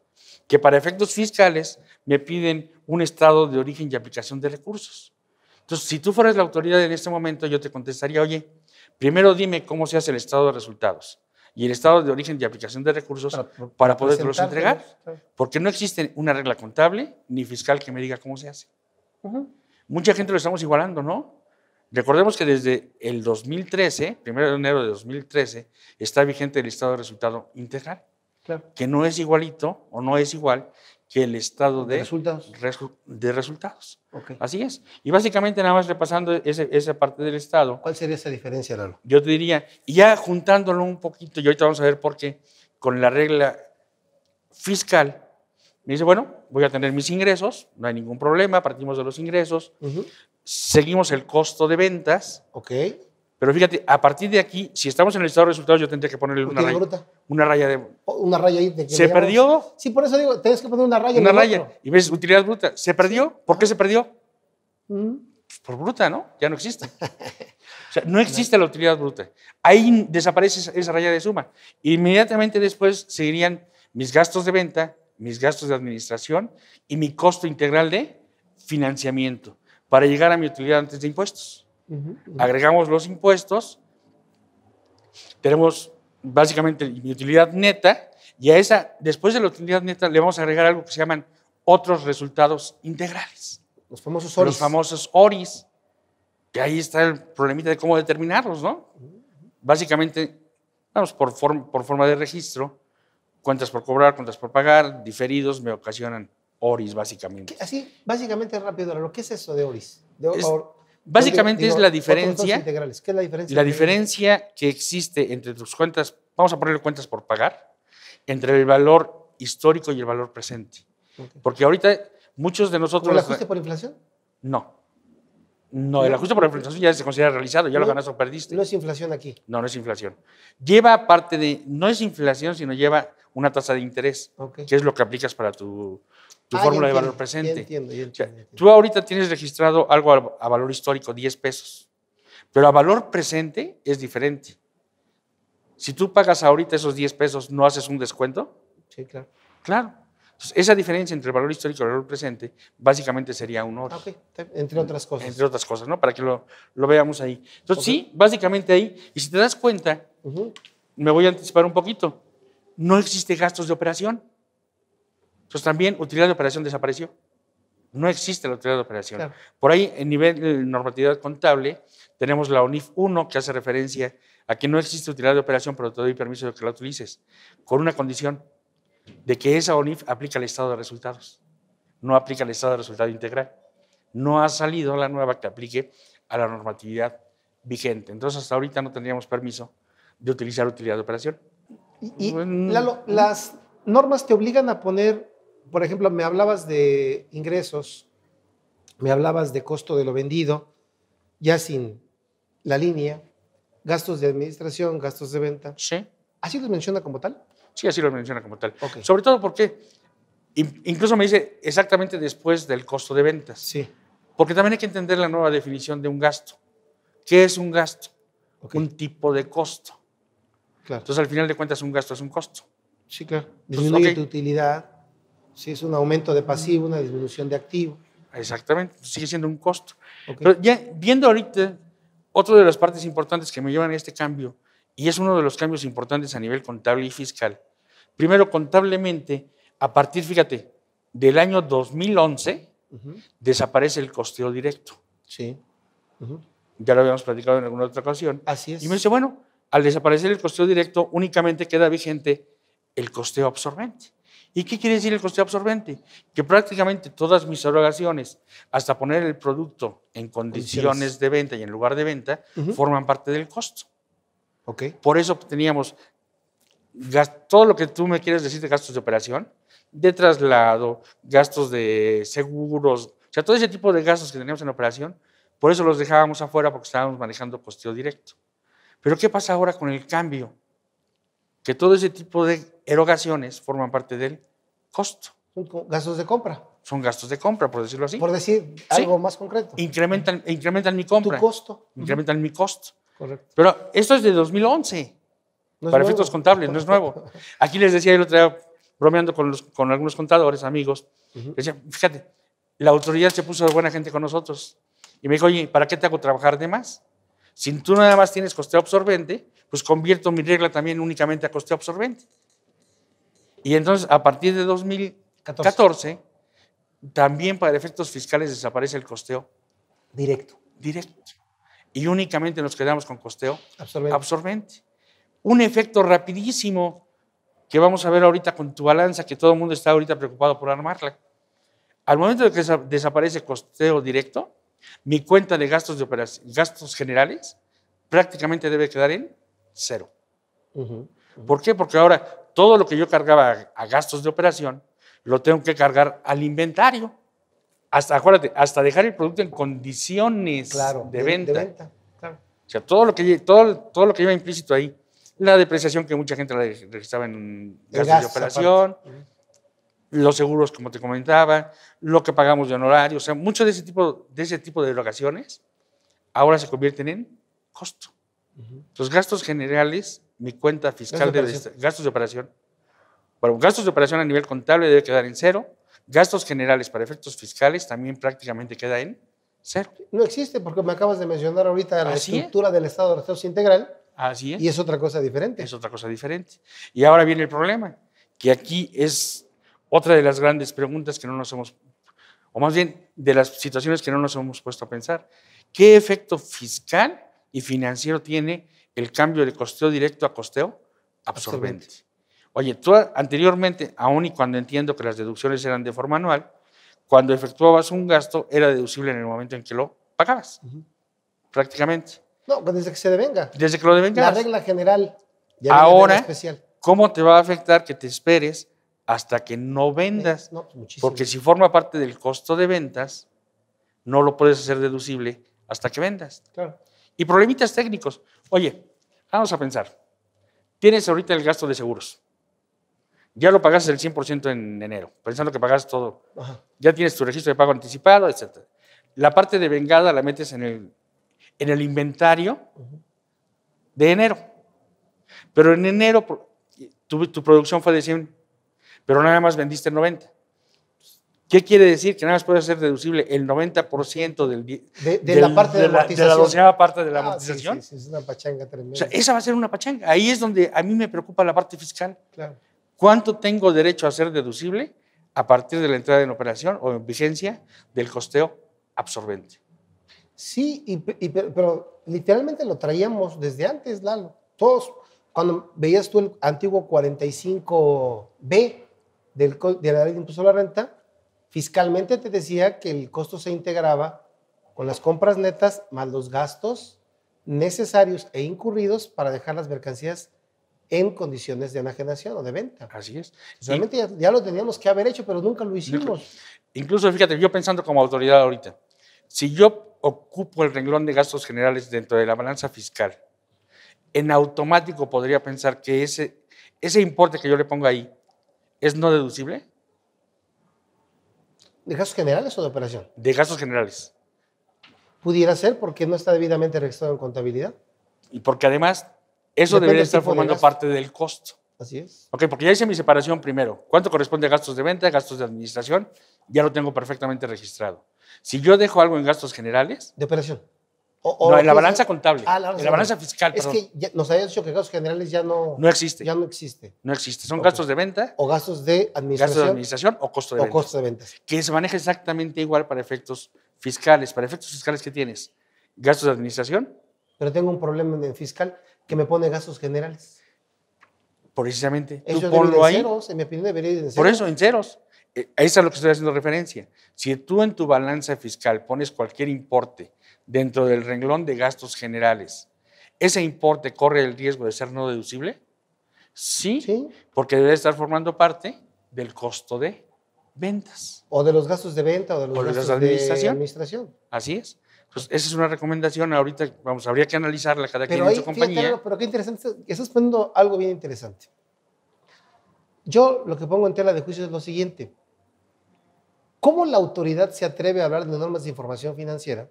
que para efectos fiscales me piden un estado de origen y aplicación de recursos. Entonces, si tú fueras la autoridad en este momento, yo te contestaría, oye, primero dime cómo se hace el estado de resultados y el estado de origen y aplicación de recursos para, para poderlos entregar, porque no existe una regla contable ni fiscal que me diga cómo se hace. Mucha gente lo estamos igualando, ¿no? Recordemos que desde el 2013, primero de enero de 2013, está vigente el estado de resultado integral, Claro. que no es igualito o no es igual que el estado de, Resultados. resu- de resultados. Así es. Y básicamente nada más repasando ese- esa parte del estado, ¿Cuál sería esa diferencia, Lalo? yo te diría, y ya juntándolo un poquito, y ahorita vamos a ver por qué, con la regla fiscal, me dice, bueno, voy a tener mis ingresos, no hay ningún problema, partimos de los ingresos, seguimos el costo de ventas, Ok. Pero fíjate, a partir de aquí, si estamos en el estado de resultados, yo tendría que ponerle una Utilidad raya, bruta. una raya de... Una raya ahí. de que ¿Se perdió? Sí, por eso digo, tienes que poner una raya. Una raya. otro. Y ves, utilidad bruta. ¿Se perdió? ¿Por qué se perdió? Ujú. Pues por bruta, ¿no? Ya no existe. (laughs) O sea, no existe la utilidad bruta. Ahí desaparece esa, esa raya de suma. Inmediatamente después seguirían mis gastos de venta, mis gastos de administración y mi costo integral de financiamiento. para llegar a mi utilidad antes de impuestos. Agregamos los impuestos, tenemos básicamente mi utilidad neta y a esa, después de la utilidad neta, le vamos a agregar algo que se llaman otros resultados integrales. Los famosos ORIs. Los famosos ORIs, que ahí está el problemita de cómo determinarlos, ¿no? Básicamente, vamos, por, form- por forma de registro, cuentas por cobrar, cuentas por pagar, diferidos me ocasionan ORIs, básicamente. ¿Qué- Así, básicamente rápido, Lalo, ¿qué es eso de ORIs? De Es- or- Básicamente digo, es la diferencia, integrales. ¿Qué es la diferencia? la diferencia que existe entre tus cuentas, vamos a ponerle cuentas por pagar, entre el valor histórico y el valor presente. Porque ahorita muchos de ¿Como nosotros... el ajuste por inflación? No. No, el ajuste por inflación ya se considera realizado, ya lo ganaste o perdiste. No es inflación aquí. No, no es inflación. Lleva parte de, no es inflación, sino lleva una tasa de interés, que es lo que aplicas para tu, tu Ah, fórmula de valor presente. Ya entiendo, ya O sea, entiendo, ya entiendo. tú ahorita tienes registrado algo a, a valor histórico, 10 pesos, pero a valor presente es diferente. Si tú pagas ahorita esos 10 pesos, ¿no haces un descuento? Sí, claro. Claro. Entonces, esa diferencia entre el valor histórico y el valor presente básicamente sería un oro. Ah, ok, está bien, entre otras cosas. Entre otras cosas, ¿no? Para que lo, lo veamos ahí. Entonces, sí, básicamente ahí. Y si te das cuenta, me voy a anticipar un poquito. No existe gastos de operación. Entonces también utilidad de operación desapareció. No existe la utilidad de operación. Claro. Por ahí, en nivel de normatividad contable, tenemos la ONIF 1 que hace referencia a que no existe utilidad de operación, pero te doy permiso de que la utilices, con una condición de que esa ONIF aplica el estado de resultados, no aplica el estado de resultado integral. No ha salido la nueva que aplique a la normatividad vigente. Entonces, hasta ahorita no tendríamos permiso de utilizar utilidad de operación. Y, y, Bueno. Lalo, las normas te obligan a poner, por ejemplo, me hablabas de ingresos, me hablabas de costo de lo vendido, ya sin la línea, gastos de administración, gastos de venta. Sí, ¿Así los menciona como tal? sí, así lo menciona como tal. Ok. Sobre todo porque in- incluso me dice exactamente después del costo de ventas. Sí. Porque también hay que entender la nueva definición de un gasto. ¿Qué es un gasto? Ok, Un tipo de costo. claro. Entonces, al final de cuentas, un gasto es un costo. Sí, claro. Disminuye ok. tu utilidad. Si es un aumento de pasivo, una disminución de activo. Exactamente, sigue siendo un costo. Ok. Pero ya viendo ahorita, otra de las partes importantes que me llevan a este cambio, y es uno de los cambios importantes a nivel contable y fiscal. Primero, contablemente, a partir, fíjate, del año 2011, Ujú, desaparece el costeo directo. Sí. Ya lo habíamos platicado en alguna otra ocasión. Así es. Y me dice, bueno, al desaparecer el costeo directo, únicamente queda vigente el costeo absorbente. ¿Y qué quiere decir el costeo absorbente? Que prácticamente todas mis erogaciones, hasta poner el producto en condiciones de venta y en lugar de venta, forman parte del costo. Ok. Por eso teníamos todo lo que tú me quieres decir de gastos de operación, de traslado, gastos de seguros, o sea, todo ese tipo de gastos que teníamos en operación, por eso los dejábamos afuera porque estábamos manejando costeo directo. Pero ¿qué pasa ahora con el cambio? Que todo ese tipo de erogaciones forman parte del costo. Son gastos de compra. Son gastos de compra, por decirlo así. Por decir algo más concreto. Incrementan, incrementan mi Tu compra, costo. Ujú, incrementan mi costo. Correcto. Pero esto es de 2011. No para nuevo. efectos contables, no es nuevo. Aquí les decía el otro día, bromeando con, los- con algunos contadores, amigos, Ujú. decía, fíjate, la autoridad se puso de buena gente con nosotros. Y me dijo, oye, ¿para qué te hago trabajar de más? Si tú nada más tienes costeo absorbente, pues convierto mi regla también únicamente a costeo absorbente. Y entonces, a partir de 2014, también para efectos fiscales desaparece el costeo Directo. directo. Y únicamente nos quedamos con costeo Absorbente. absorbente. Un efecto rapidísimo que vamos a ver ahorita con tu balanza, que todo el mundo está ahorita preocupado por armarla. Al momento de que desa- desaparece costeo directo, mi cuenta de gastos, de operación, gastos generales prácticamente debe quedar en cero. Ujú. ¿Por qué? Porque ahora todo lo que yo cargaba a, gastos de operación lo tengo que cargar al inventario. Hasta, acuérdate, hasta dejar el producto en condiciones Claro. de, venta. Claro. O sea, todo lo que, todo, todo lo que lleva implícito ahí, la depreciación que mucha gente la de- registraba en gastos de operación, los seguros, como te comentaba, lo que pagamos de honorario, o sea, mucho de ese tipo de, ese tipo de erogaciones ahora se convierten en costo. Los gastos generales, mi cuenta fiscal de gastos de operación. Bueno, gastos de operación a nivel contable debe quedar en cero. Gastos generales para efectos fiscales también prácticamente queda en Cero. No existe porque me acabas de mencionar ahorita la Así es. estructura del Estado de recursos integral Así es. y es otra cosa diferente. es otra cosa diferente. Y ahora viene el problema, que aquí es otra de las grandes preguntas que no nos hemos, o más bien de las situaciones que no nos hemos puesto a pensar. ¿Qué efecto fiscal y financiero tiene el cambio de costeo directo a costeo absorbente? Oye, tú anteriormente, aun y cuando entiendo que las deducciones eran de forma anual, cuando efectuabas un gasto era deducible en el momento en que lo pagabas, prácticamente. No, pues desde que se devenga. Desde que lo La devengas. regla general. ya Ahora, especial. ¿Cómo te va a afectar que te esperes hasta que no vendas? No, pues muchísimo. Porque si forma parte del costo de ventas, no lo puedes hacer deducible hasta que vendas. Claro. Y problemitas técnicos. Oye, vamos a pensar. Tienes ahorita el gasto de seguros. Ya lo pagaste el 100% en enero, pensando que pagas todo. Ajá. Ya tienes tu registro de pago anticipado, etc. La parte de vengada la metes en el, en el inventario de enero. Pero en enero tu, tu producción fue de 100, pero nada más vendiste 90. ¿Qué quiere decir? Que nada más puede ser deducible el 90% del, De, de del- la parte de, de la, de la doceava parte de la Ah, amortización. Sí, sí, es una pachanga tremenda. O sea, esa va a ser una pachanga. Ahí es donde a mí me preocupa la parte fiscal. Claro. ¿Cuánto tengo derecho a ser deducible a partir de la entrada en operación o en vigencia del costeo absorbente? Sí, y, pe- y pe- pero literalmente lo traíamos desde antes, Lalo. Todos, cuando veías tú el antiguo 45B del, de la ley de impuesto a la renta, fiscalmente te decía que el costo se integraba con las compras netas más los gastos necesarios e incurridos para dejar las mercancías en condiciones de enajenación o de venta. Así es. Realmente ya, ya lo teníamos que haber hecho, pero nunca lo hicimos. Incluso, fíjate, yo pensando como autoridad ahorita, si yo ocupo el renglón de gastos generales dentro de la balanza fiscal, en automático podría pensar que ese, ese importe que yo le pongo ahí es no deducible ¿De gastos generales o de operación? de gastos generales. Pudiera ser porque no está debidamente registrado en contabilidad. Y porque además eso Depende debería estar de formando parte del costo. Así es. Ok, porque ya hice mi separación primero. ¿Cuánto corresponde a gastos de venta, gastos de administración? Ya lo tengo perfectamente registrado. Si yo dejo algo en gastos generales, De operación. O- o no, en la balanza contable, Ah, en la balanza fiscal, Es perdón, que ya nos habías dicho que gastos generales ya no, no existe. ya no existe. No existe. Son gastos de venta, O gastos de gastos de administración administración o costo de o venta. costos de ventas. Que se maneja exactamente igual para efectos fiscales. Para efectos fiscales, ¿qué tienes? Gastos de administración, Pero tengo un problema en el fiscal que me pone gastos generales. precisamente. Eso Tú ponlo ahí. ceros, en mi opinión debería ir en Por ceros. eso, en ceros. Eh, Ahí es a lo que estoy haciendo referencia. Si tú en tu balanza fiscal pones cualquier importe dentro del renglón de gastos generales, ¿ese importe corre el riesgo de ser no deducible? Sí, Sí. porque debe estar formando parte del costo de ventas. O de los gastos de venta o de los O los gastos de administración. administración. Así es. Pues esa es una recomendación. Ahorita, vamos, habría que analizarla cada quien Pero en ahí, su fíjate, compañía. Lalo, pero qué interesante, estás poniendo algo bien interesante. Yo lo que pongo en tela de juicio es lo siguiente. ¿Cómo la autoridad se atreve a hablar de normas de información financiera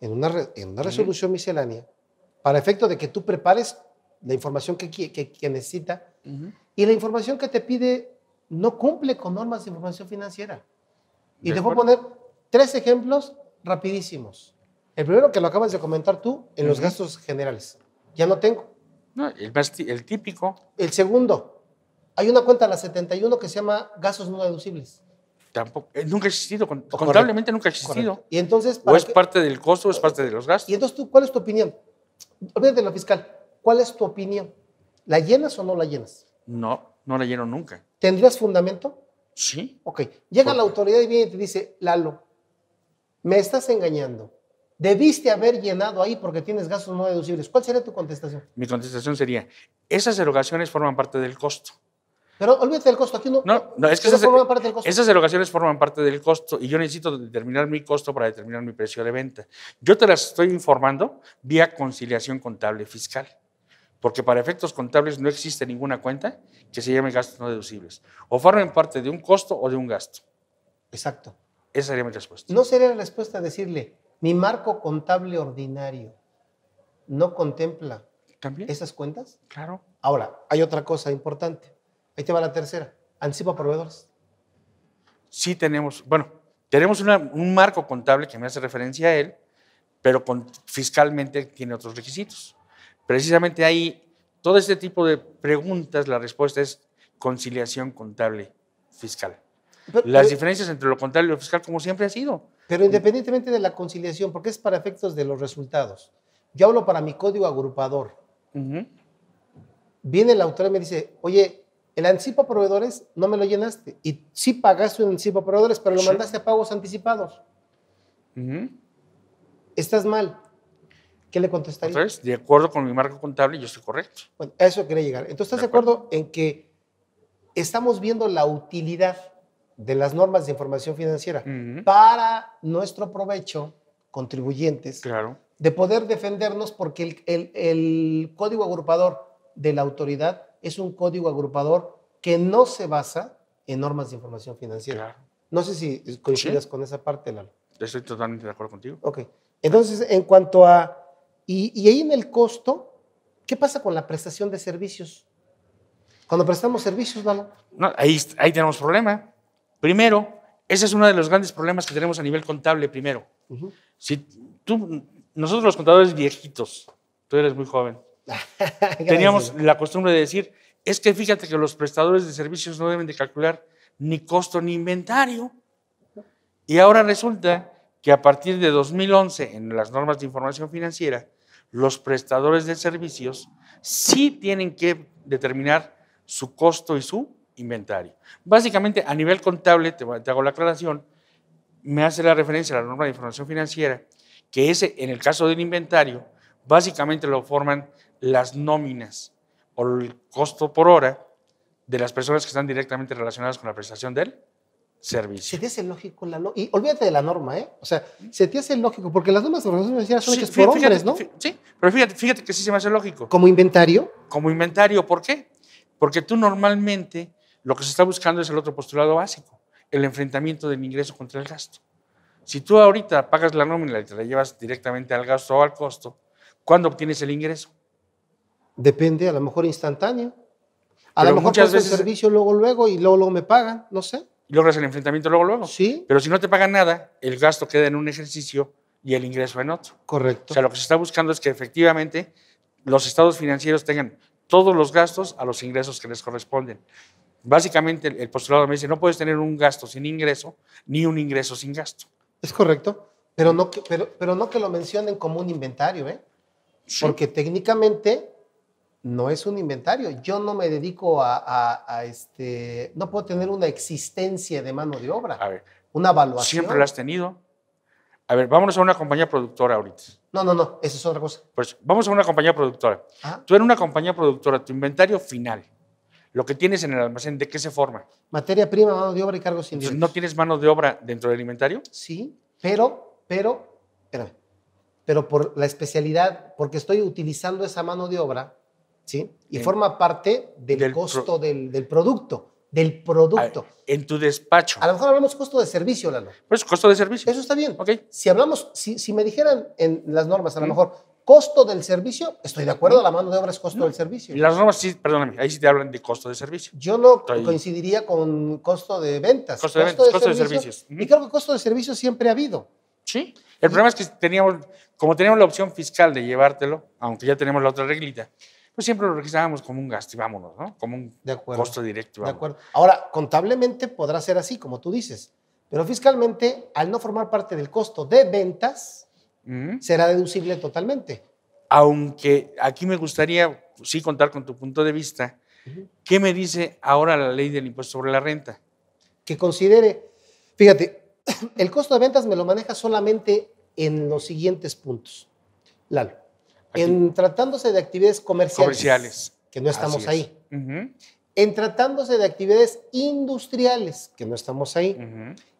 en una, re- en una resolución miscelánea para efecto de que tú prepares la información que, que- que necesita Ujú. y la información que te pide no cumple con normas de información financiera? Y De te voy a acuerdo. poner tres ejemplos rapidísimos. El primero que lo acabas de comentar tú, en los Ujú. gastos generales. Ya no tengo. No, el, el típico, El segundo, hay una cuenta, la 71, que se llama gastos no deducibles. Tampoco, eh, nunca ha existido. contablemente nunca ha existido. Correcto. Y entonces, O ¿para es qué? parte del costo o es parte de los gastos. y entonces tú, ¿cuál es tu opinión? Olvídate de lo fiscal. ¿Cuál es tu opinión? ¿La llenas o no la llenas? No, no la lleno nunca. ¿Tendrías fundamento? Sí. Ok. Llega ¿Por la autoridad y viene y te dice, Lalo, me estás engañando. Debiste haber llenado ahí porque tienes gastos no deducibles. ¿Cuál sería tu contestación? Mi contestación sería, esas erogaciones forman parte del costo. Pero olvídate del costo. Aquí no, No, no, es que esas, forma parte del costo. esas erogaciones forman parte del costo y yo necesito determinar mi costo para determinar mi precio de venta. Yo te las estoy informando vía conciliación contable fiscal, porque para efectos contables no existe ninguna cuenta que se llame gastos no deducibles. O formen parte de un costo o de un gasto. Exacto. Esa sería mi respuesta. ¿No sería la respuesta decirle, mi marco contable ordinario no contempla ¿También? esas cuentas? Claro. Ahora, hay otra cosa importante. Ahí te va la tercera. Anticipa proveedores. Sí tenemos, bueno, Tenemos una- un marco contable que me hace referencia a él, pero con- fiscalmente tiene otros requisitos. Precisamente ahí, todo este tipo de preguntas, la respuesta es conciliación contable fiscal. Pero, Las pero- diferencias entre lo contable y lo fiscal, como siempre ha sido. pero independientemente de la conciliación, porque es para efectos de los resultados. Yo hablo para mi código agrupador. Viene el autor y me dice, oye, el anticipo a proveedores no me lo llenaste. Y sí pagaste un anticipo a proveedores, pero lo Sí. mandaste a pagos anticipados. Estás mal. ¿Qué le contestaría? Entonces, de acuerdo con mi marco contable, yo estoy correcto. Bueno, a eso quería llegar. Entonces, ¿estás de De acuerdo. acuerdo en que estamos viendo la utilidad de las normas de información financiera para nuestro provecho, contribuyentes, Claro. de poder defendernos porque el, el- el código agrupador de la autoridad es un código agrupador que no se basa en normas de información financiera. Claro. No sé si coincidas con esa parte, Lalo. Estoy totalmente de acuerdo contigo. Ok. Entonces, en cuanto a... Y, y ahí en el costo, ¿qué pasa con la prestación de servicios? Cuando prestamos servicios, Lalo. No, ahí, ahí tenemos problema. Primero, ese es uno de los grandes problemas que tenemos a nivel contable primero. Si tú, nosotros los contadores viejitos, tú eres muy joven, teníamos la costumbre de decir, es que fíjate que los prestadores de servicios no deben de calcular ni costo ni inventario. Y ahora resulta que a partir de 2011, en las normas de información financiera, los prestadores de servicios sí tienen que determinar su costo y su inventario. Básicamente, a nivel contable, te, te hago la aclaración, me hace la referencia a la norma de información financiera, que ese, en el caso del inventario, básicamente lo forman las nóminas o el costo por hora de las personas que están directamente relacionadas con la prestación del ¿Se servicio. te hace lógico la lo- Y olvídate de la norma, ¿eh? O sea, se te hace lógico, porque las normas de organización financiera son Sí, hechas fí- por fíjate, hombres, ¿no? fí- Sí, pero fíjate, fíjate que sí se me hace lógico. Como inventario, Como inventario, ¿por qué? Porque tú normalmente lo que se está buscando es el otro postulado básico, el enfrentamiento del ingreso contra el gasto. Si tú ahorita pagas la nómina y te la llevas directamente al gasto o al costo, ¿cuándo obtienes el ingreso? Depende, a lo mejor instantáneo. A Pero lo mejor muchas presto el veces- servicio luego, luego, y luego, luego me pagan, no sé. Y logras el enfrentamiento luego, luego. Sí, Pero si no te pagan nada, el gasto queda en un ejercicio y el ingreso en otro. correcto. O sea, lo que se está buscando es que efectivamente los estados financieros tengan todos los gastos a los ingresos que les corresponden. Básicamente, el postulado me dice, no puedes tener un gasto sin ingreso, ni un ingreso sin gasto. Es correcto, pero no, que, pero, pero no que lo mencionen como un inventario, ¿eh? Porque técnicamente no es un inventario. Yo no me dedico a, a- a este, no puedo tener una existencia de mano de obra, A ver, una evaluación. siempre lo has tenido. A ver, vámonos a una compañía productora ahorita. No, no, no, eso es otra cosa. Pues vamos a una compañía productora. Ah, Tú eres una compañía productora, tu inventario final, lo que tienes en el almacén, ¿de qué se forma? materia prima, mano de obra y cargos indirectos. ¿No tienes mano de obra dentro del inventario? Sí, pero, pero, espérame, pero por la especialidad, porque estoy utilizando esa mano de obra, ¿sí? Y forma parte del, costo del, del producto, del ver, producto. en tu despacho. A lo mejor hablamos costo de servicio, Lalo. Pues costo de servicio. Eso está bien. Si hablamos, si, si me dijeran en las normas, a lo mejor costo del servicio, estoy de acuerdo, la mano de obra es costo del servicio. Las normas sí, perdóname, ahí sí te hablan de costo de servicio. Yo no Estoy- coincidiría con costo de ventas. Costo de ventas, costo de servicios. Y creo que costo de servicio siempre ha habido. Sí. El problema es que teníamos, como teníamos la opción fiscal de llevártelo, aunque ya tenemos la otra reglita, pues siempre lo registrábamos como un gasto y vámonos, ¿no? Como un De acuerdo. costo directo. De acuerdo. Ahora, contablemente podrá ser así, como tú dices, pero fiscalmente, al no formar parte del costo de ventas, Ujú. será deducible totalmente. Aunque aquí me gustaría sí contar con tu punto de vista, ¿qué me dice ahora la ley del impuesto sobre la renta? Que considere, fíjate, (coughs) el costo de ventas me lo maneja solamente en los siguientes puntos. Lalo. En tratándose de actividades comerciales, Comerciales. que no estamos es. ahí. En tratándose de actividades industriales, que no estamos ahí.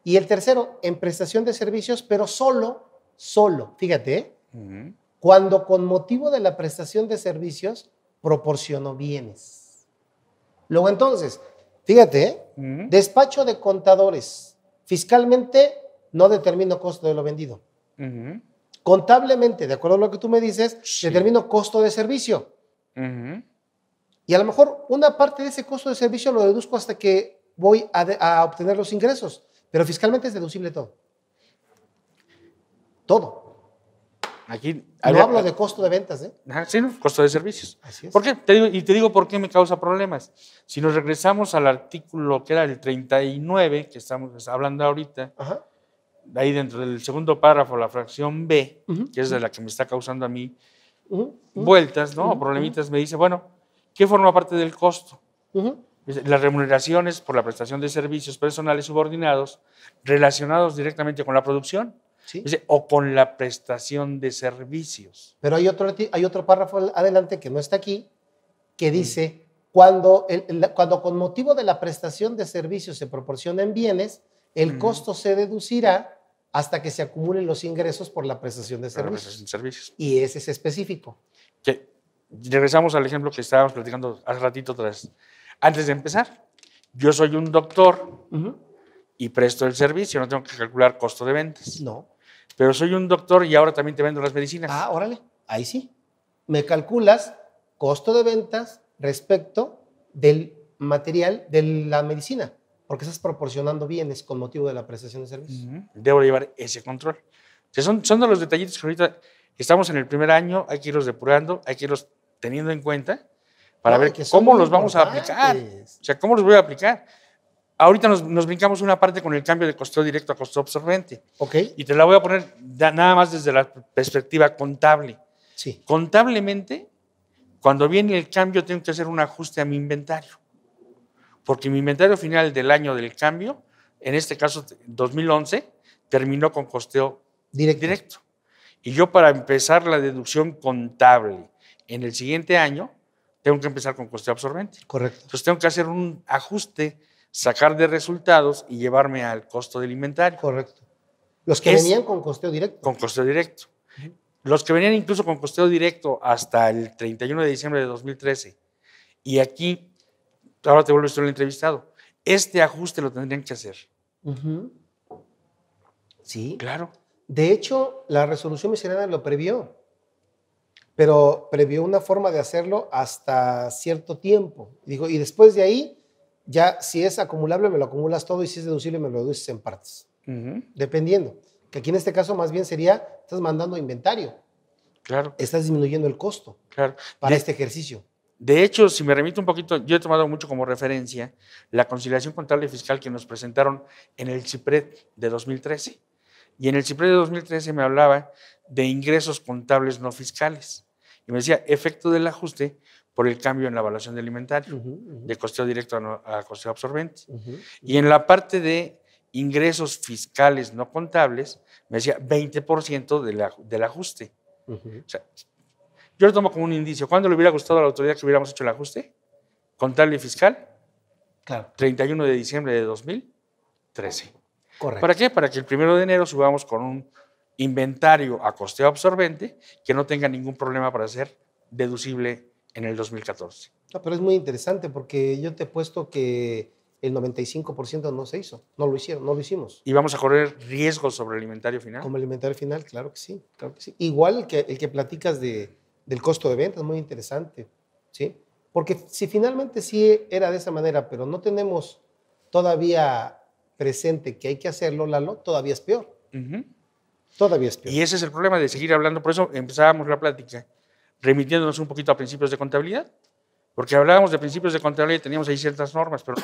Y el tercero, en prestación de servicios, pero solo, solo, fíjate, ¿eh? cuando con motivo de la prestación de servicios proporcionó bienes. Luego entonces, fíjate, ¿eh? Despacho de contadores, fiscalmente no determino costo de lo vendido. Contablemente, de acuerdo a lo que tú me dices, Sí. determino costo de servicio. Y a lo mejor una parte de ese costo de servicio lo deduzco hasta que voy a, de- a obtener los ingresos, pero fiscalmente es deducible todo. Todo. Aquí No hablo de costo de ventas, ¿eh? Sí, ¿no? costo de servicios. Así es. ¿Por qué? Te digo- y te digo por qué me causa problemas. Si nos regresamos al artículo que era el 39, que estamos hablando ahorita, Ajá. Ahí dentro del segundo párrafo, la fracción B, que es de la que me está causando a mí vueltas, ¿no? O problemitas, me dice, bueno, ¿qué forma parte del costo? Las remuneraciones por la prestación de servicios personales subordinados relacionados directamente con la producción Sí. dice, o con la prestación de servicios. Pero hay otro, hay otro párrafo adelante que no está aquí, que dice, cuando, el- cuando con motivo de la prestación de servicios se proporcionan bienes, el costo se deducirá hasta que se acumulen los ingresos por la prestación de servicios. Y ese es específico. Que, regresamos al ejemplo que estábamos platicando hace ratito tras, antes de empezar. Yo soy un doctor y presto el servicio, no tengo que calcular costo de ventas. No. Pero soy un doctor y ahora también te vendo las medicinas. Ah, órale, ahí sí. Me calculas costo de ventas respecto del material de la medicina, porque estás proporcionando bienes con motivo de la prestación de servicios. Ujú. Debo llevar ese control. O sea, son, son de los detallitos que ahorita estamos en el primer año, hay que irlos depurando, hay que irlos teniendo en cuenta para ver cómo los vamos a aplicar. O sea, ¿cómo los voy a aplicar? Ahorita nos, nos brincamos una parte con el cambio de costeo directo a costeo absorbente. ¿Ok? Y te la voy a poner da- nada más desde la perspectiva contable. Sí. Contablemente, cuando viene el cambio, tengo que hacer un ajuste a mi inventario. Porque mi inventario final del año del cambio, en este caso 2011, terminó con costeo Directo. directo. Y yo para empezar la deducción contable en el siguiente año, tengo que empezar con costeo absorbente. Correcto. Entonces tengo que hacer un ajuste, sacar de resultados y llevarme al costo del inventario Correcto. Los que Es- venían con costeo directo. con costeo directo. Los que venían incluso con costeo directo hasta el 31 de diciembre de 2013. Y aquí, ahora te vuelvo a estar el entrevistado, este ajuste lo tendrían que hacer. Sí. Claro. De hecho, la resolución miscelánea lo previó, pero previó una forma de hacerlo hasta cierto tiempo. Digo, y después de ahí, ya si es acumulable, me lo acumulas todo y si es deducible, me lo deduces en partes, dependiendo. Que aquí en este caso más bien sería, estás mandando inventario, Claro, estás disminuyendo el costo claro. para De- este ejercicio. De hecho, si me remito un poquito, yo he tomado mucho como referencia la conciliación contable y fiscal que nos presentaron en el CIPRED de 2013. Y en el CIPRED de 2013 me hablaba de ingresos contables no fiscales. Y me decía, efecto del ajuste por el cambio en la evaluación del inventario, de costeo directo a, no- a costeo absorbente. Y en la parte de ingresos fiscales no contables, me decía 20% del, del ajuste. O sea, yo lo tomo como un indicio. ¿Cuándo le hubiera gustado a la autoridad que hubiéramos hecho el ajuste? Contable y fiscal, Claro, 31 de diciembre de 2013. correcto. ¿Para qué? Para que el primero de enero subamos con un inventario a costeo absorbente que no tenga ningún problema para ser deducible en el 2014. No, pero es muy interesante porque yo te he puesto que el 95% no se hizo, no lo hicieron, no lo hicimos. Y vamos a correr riesgos sobre el inventario final. Como el inventario final, claro que sí, claro que sí. Igual el que, el que platicas de, del costo de venta es muy interesante, ¿sí? Porque si finalmente sí era de esa manera, pero no tenemos todavía presente que hay que hacerlo, Lalo, todavía es peor, todavía es peor. Y ese es el problema de seguir hablando. Por eso empezábamos la plática remitiéndonos un poquito a principios de contabilidad. Porque hablábamos de principios de contabilidad y teníamos ahí ciertas normas, pero.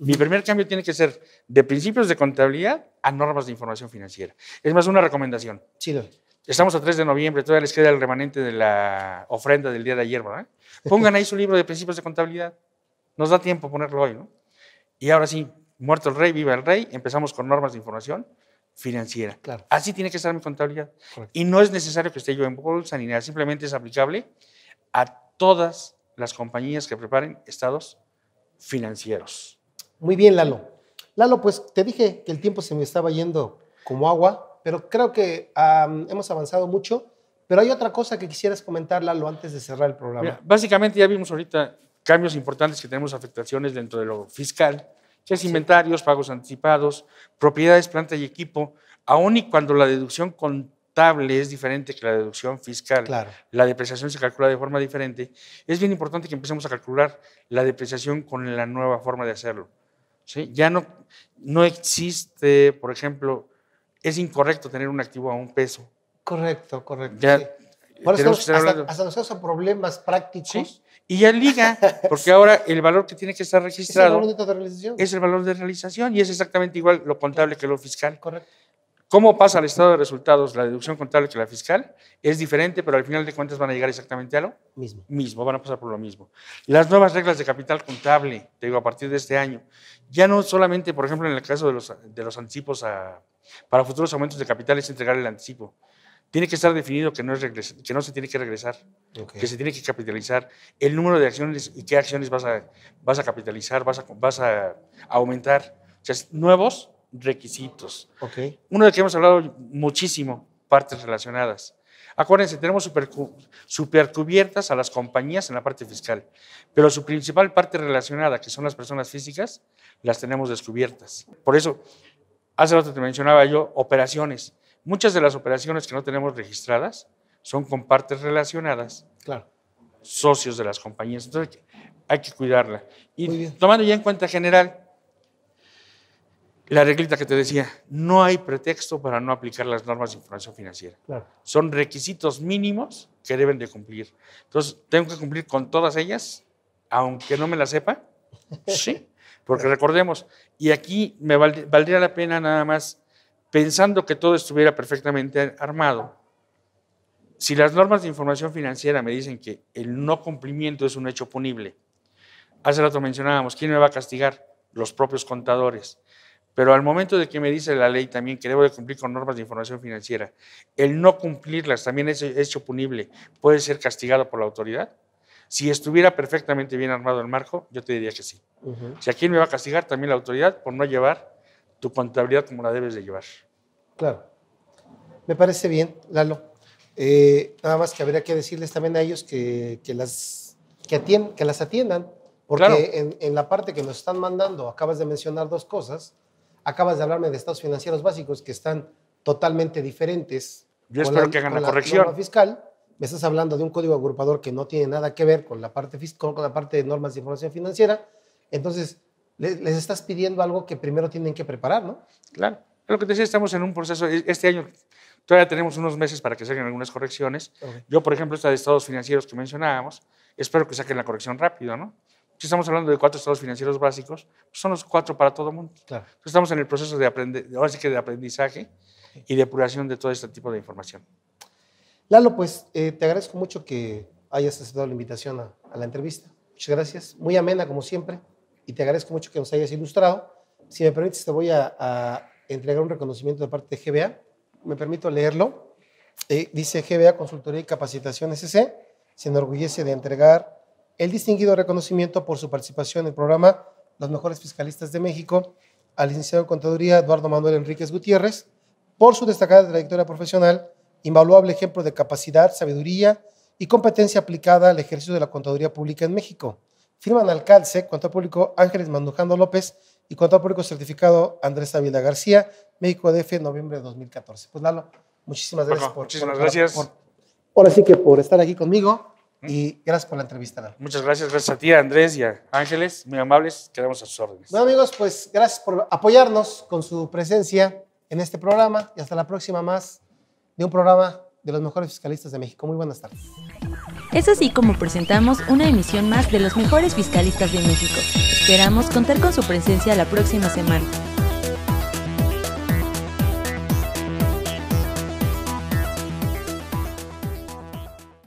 Mi primer cambio tiene que ser de principios de contabilidad a normas de información financiera. Es más, una recomendación. Sí. Estamos a 3 de noviembre, todavía les queda el remanente de la ofrenda del día de ayer, ¿verdad? Pongan ahí su libro de principios de contabilidad. Nos da tiempo ponerlo hoy, ¿no? Y ahora sí, muerto el rey, viva el rey, empezamos con normas de información financiera. Claro. Así tiene que estar mi contabilidad. Correcto. Y no es necesario que esté yo en bolsa ni nada, simplemente es aplicable a todas las compañías que preparen estados financieros. Muy bien, Lalo. Lalo, pues te dije que el tiempo se me estaba yendo como agua, pero creo que am, hemos avanzado mucho. Pero hay otra cosa que quisieras comentar, Lalo, antes de cerrar el programa. Mira, básicamente ya vimos ahorita cambios importantes que tenemos afectaciones dentro de lo fiscal, que es inventarios, pagos anticipados, propiedades, planta y equipo, aun y cuando la deducción contable es diferente que la deducción fiscal, Claro. la depreciación se calcula de forma diferente, es bien importante que empecemos a calcular la depreciación con la nueva forma de hacerlo. ¿sí? Ya no, no existe, por ejemplo, es incorrecto tener un activo a un peso Correcto, correcto. Ya sí. Por eso tenemos que estar hasta, hasta nos causa problemas prácticos. Sí. Y ya liga, porque ahora el valor que tiene que estar (laughs) Es el registrado valor de realización. es el valor de realización y es exactamente igual lo contable que lo fiscal. Correcto. ¿Cómo pasa al estado de resultados la deducción contable que la fiscal? Es diferente, pero al final de cuentas van a llegar exactamente a lo Mismo. mismo, van a pasar por lo mismo. Las nuevas reglas de capital contable, te digo, a partir de este año, ya no solamente, por ejemplo, en el caso de los, de los anticipos a- para futuros aumentos de capital es entregar el anticipo. Tiene que estar definido que no, es que no se tiene que regresar, Ok. que se tiene que capitalizar, el número de acciones y qué acciones vas a, vas a capitalizar, vas a, vas a aumentar. O sea, nuevos requisitos. Ok. Uno de que hemos hablado muchísimo, partes relacionadas. Acuérdense, tenemos supercu- supercubiertas a las compañías en la parte fiscal, pero su principal parte relacionada, que son las personas físicas, las tenemos descubiertas. Por eso, hace rato te mencionaba yo, operaciones. Muchas de las operaciones que no tenemos registradas son con partes relacionadas, Claro. socios de las compañías. Entonces, hay que cuidarla. Y tomando ya en cuenta general, la reglita que te decía, no hay pretexto para no aplicar las normas de información financiera. Claro. Son requisitos mínimos que deben de cumplir. Entonces, tengo que cumplir con todas ellas, aunque no me las sepa. (laughs) Sí, porque recordemos, y aquí me val- valdría la pena nada más, pensando que todo estuviera perfectamente armado, si las normas de información financiera me dicen que el no cumplimiento es un hecho punible, hace rato mencionábamos, ¿quién me va a castigar? Los propios contadores. Pero al momento de que me dice la ley también que debo de cumplir con normas de información financiera, el no cumplirlas también es hecho punible, puede ser castigado por la autoridad. Si estuviera perfectamente bien armado el marco, yo te diría que sí. Ujú. Si a quién me va a castigar, también la autoridad por no llevar tu contabilidad como la debes de llevar. Claro. Me parece bien, Lalo. Eh, nada más que habría que decirles también a ellos que, que las, que, atien- que las atiendan, porque Claro. en, en la parte que nos están mandando, acabas de mencionar dos cosas. Acabas de hablarme de estados financieros básicos que están totalmente diferentes. Yo espero que hagan la corrección. fiscal. Me estás hablando de un código agrupador que no tiene nada que ver con la parte, fis- con la parte de normas de información financiera. Entonces, le- les estás pidiendo algo que primero tienen que preparar, ¿no? Claro. Lo que te decía, estamos en un proceso, e- este año todavía tenemos unos meses para que hagan algunas correcciones. Ok. Yo, por ejemplo, esta de estados financieros que mencionábamos, espero que saquen la corrección rápido, ¿no? Si estamos hablando de cuatro estados financieros básicos, pues son los cuatro para todo el mundo. Claro. Entonces, Estamos en el proceso de, aprende- ahora sí que de aprendizaje y depuración de todo este tipo de información. Lalo, pues eh, te agradezco mucho que hayas aceptado la invitación a, a la entrevista. Muchas gracias. Muy amena, como siempre. Y te agradezco mucho que nos hayas ilustrado. Si me permites, te voy a, a entregar un reconocimiento de parte de GBA. Me permito leerlo. Eh, dice GBA Consultoría y Capacitación SC. Se enorgullece de entregar el distinguido reconocimiento por su participación en el programa Los Mejores Fiscalistas de México al licenciado en Contaduría Eduardo Manuel Enríquez Gutiérrez por su destacada trayectoria profesional, invaluable ejemplo de capacidad, sabiduría y competencia aplicada al ejercicio de la contaduría pública en México. Firman al CALCE, contador público Ángeles Mandujando López y contador público certificado Andrés Ávila García, México DF, noviembre de 2014. Pues Lalo, muchísimas gracias por... muchísimas por- gracias. por- ahora sí que por estar aquí conmigo y gracias por la entrevista, Lalo. Muchas gracias, gracias a ti, a Andrés y a Ángeles, muy amables, quedamos a sus órdenes. Bueno, amigos, pues gracias por apoyarnos con su presencia en este programa y hasta la próxima más de un programa de los mejores fiscalistas de México. Muy buenas tardes. Es así como presentamos una emisión más de los mejores fiscalistas de México. Esperamos contar con su presencia la próxima semana.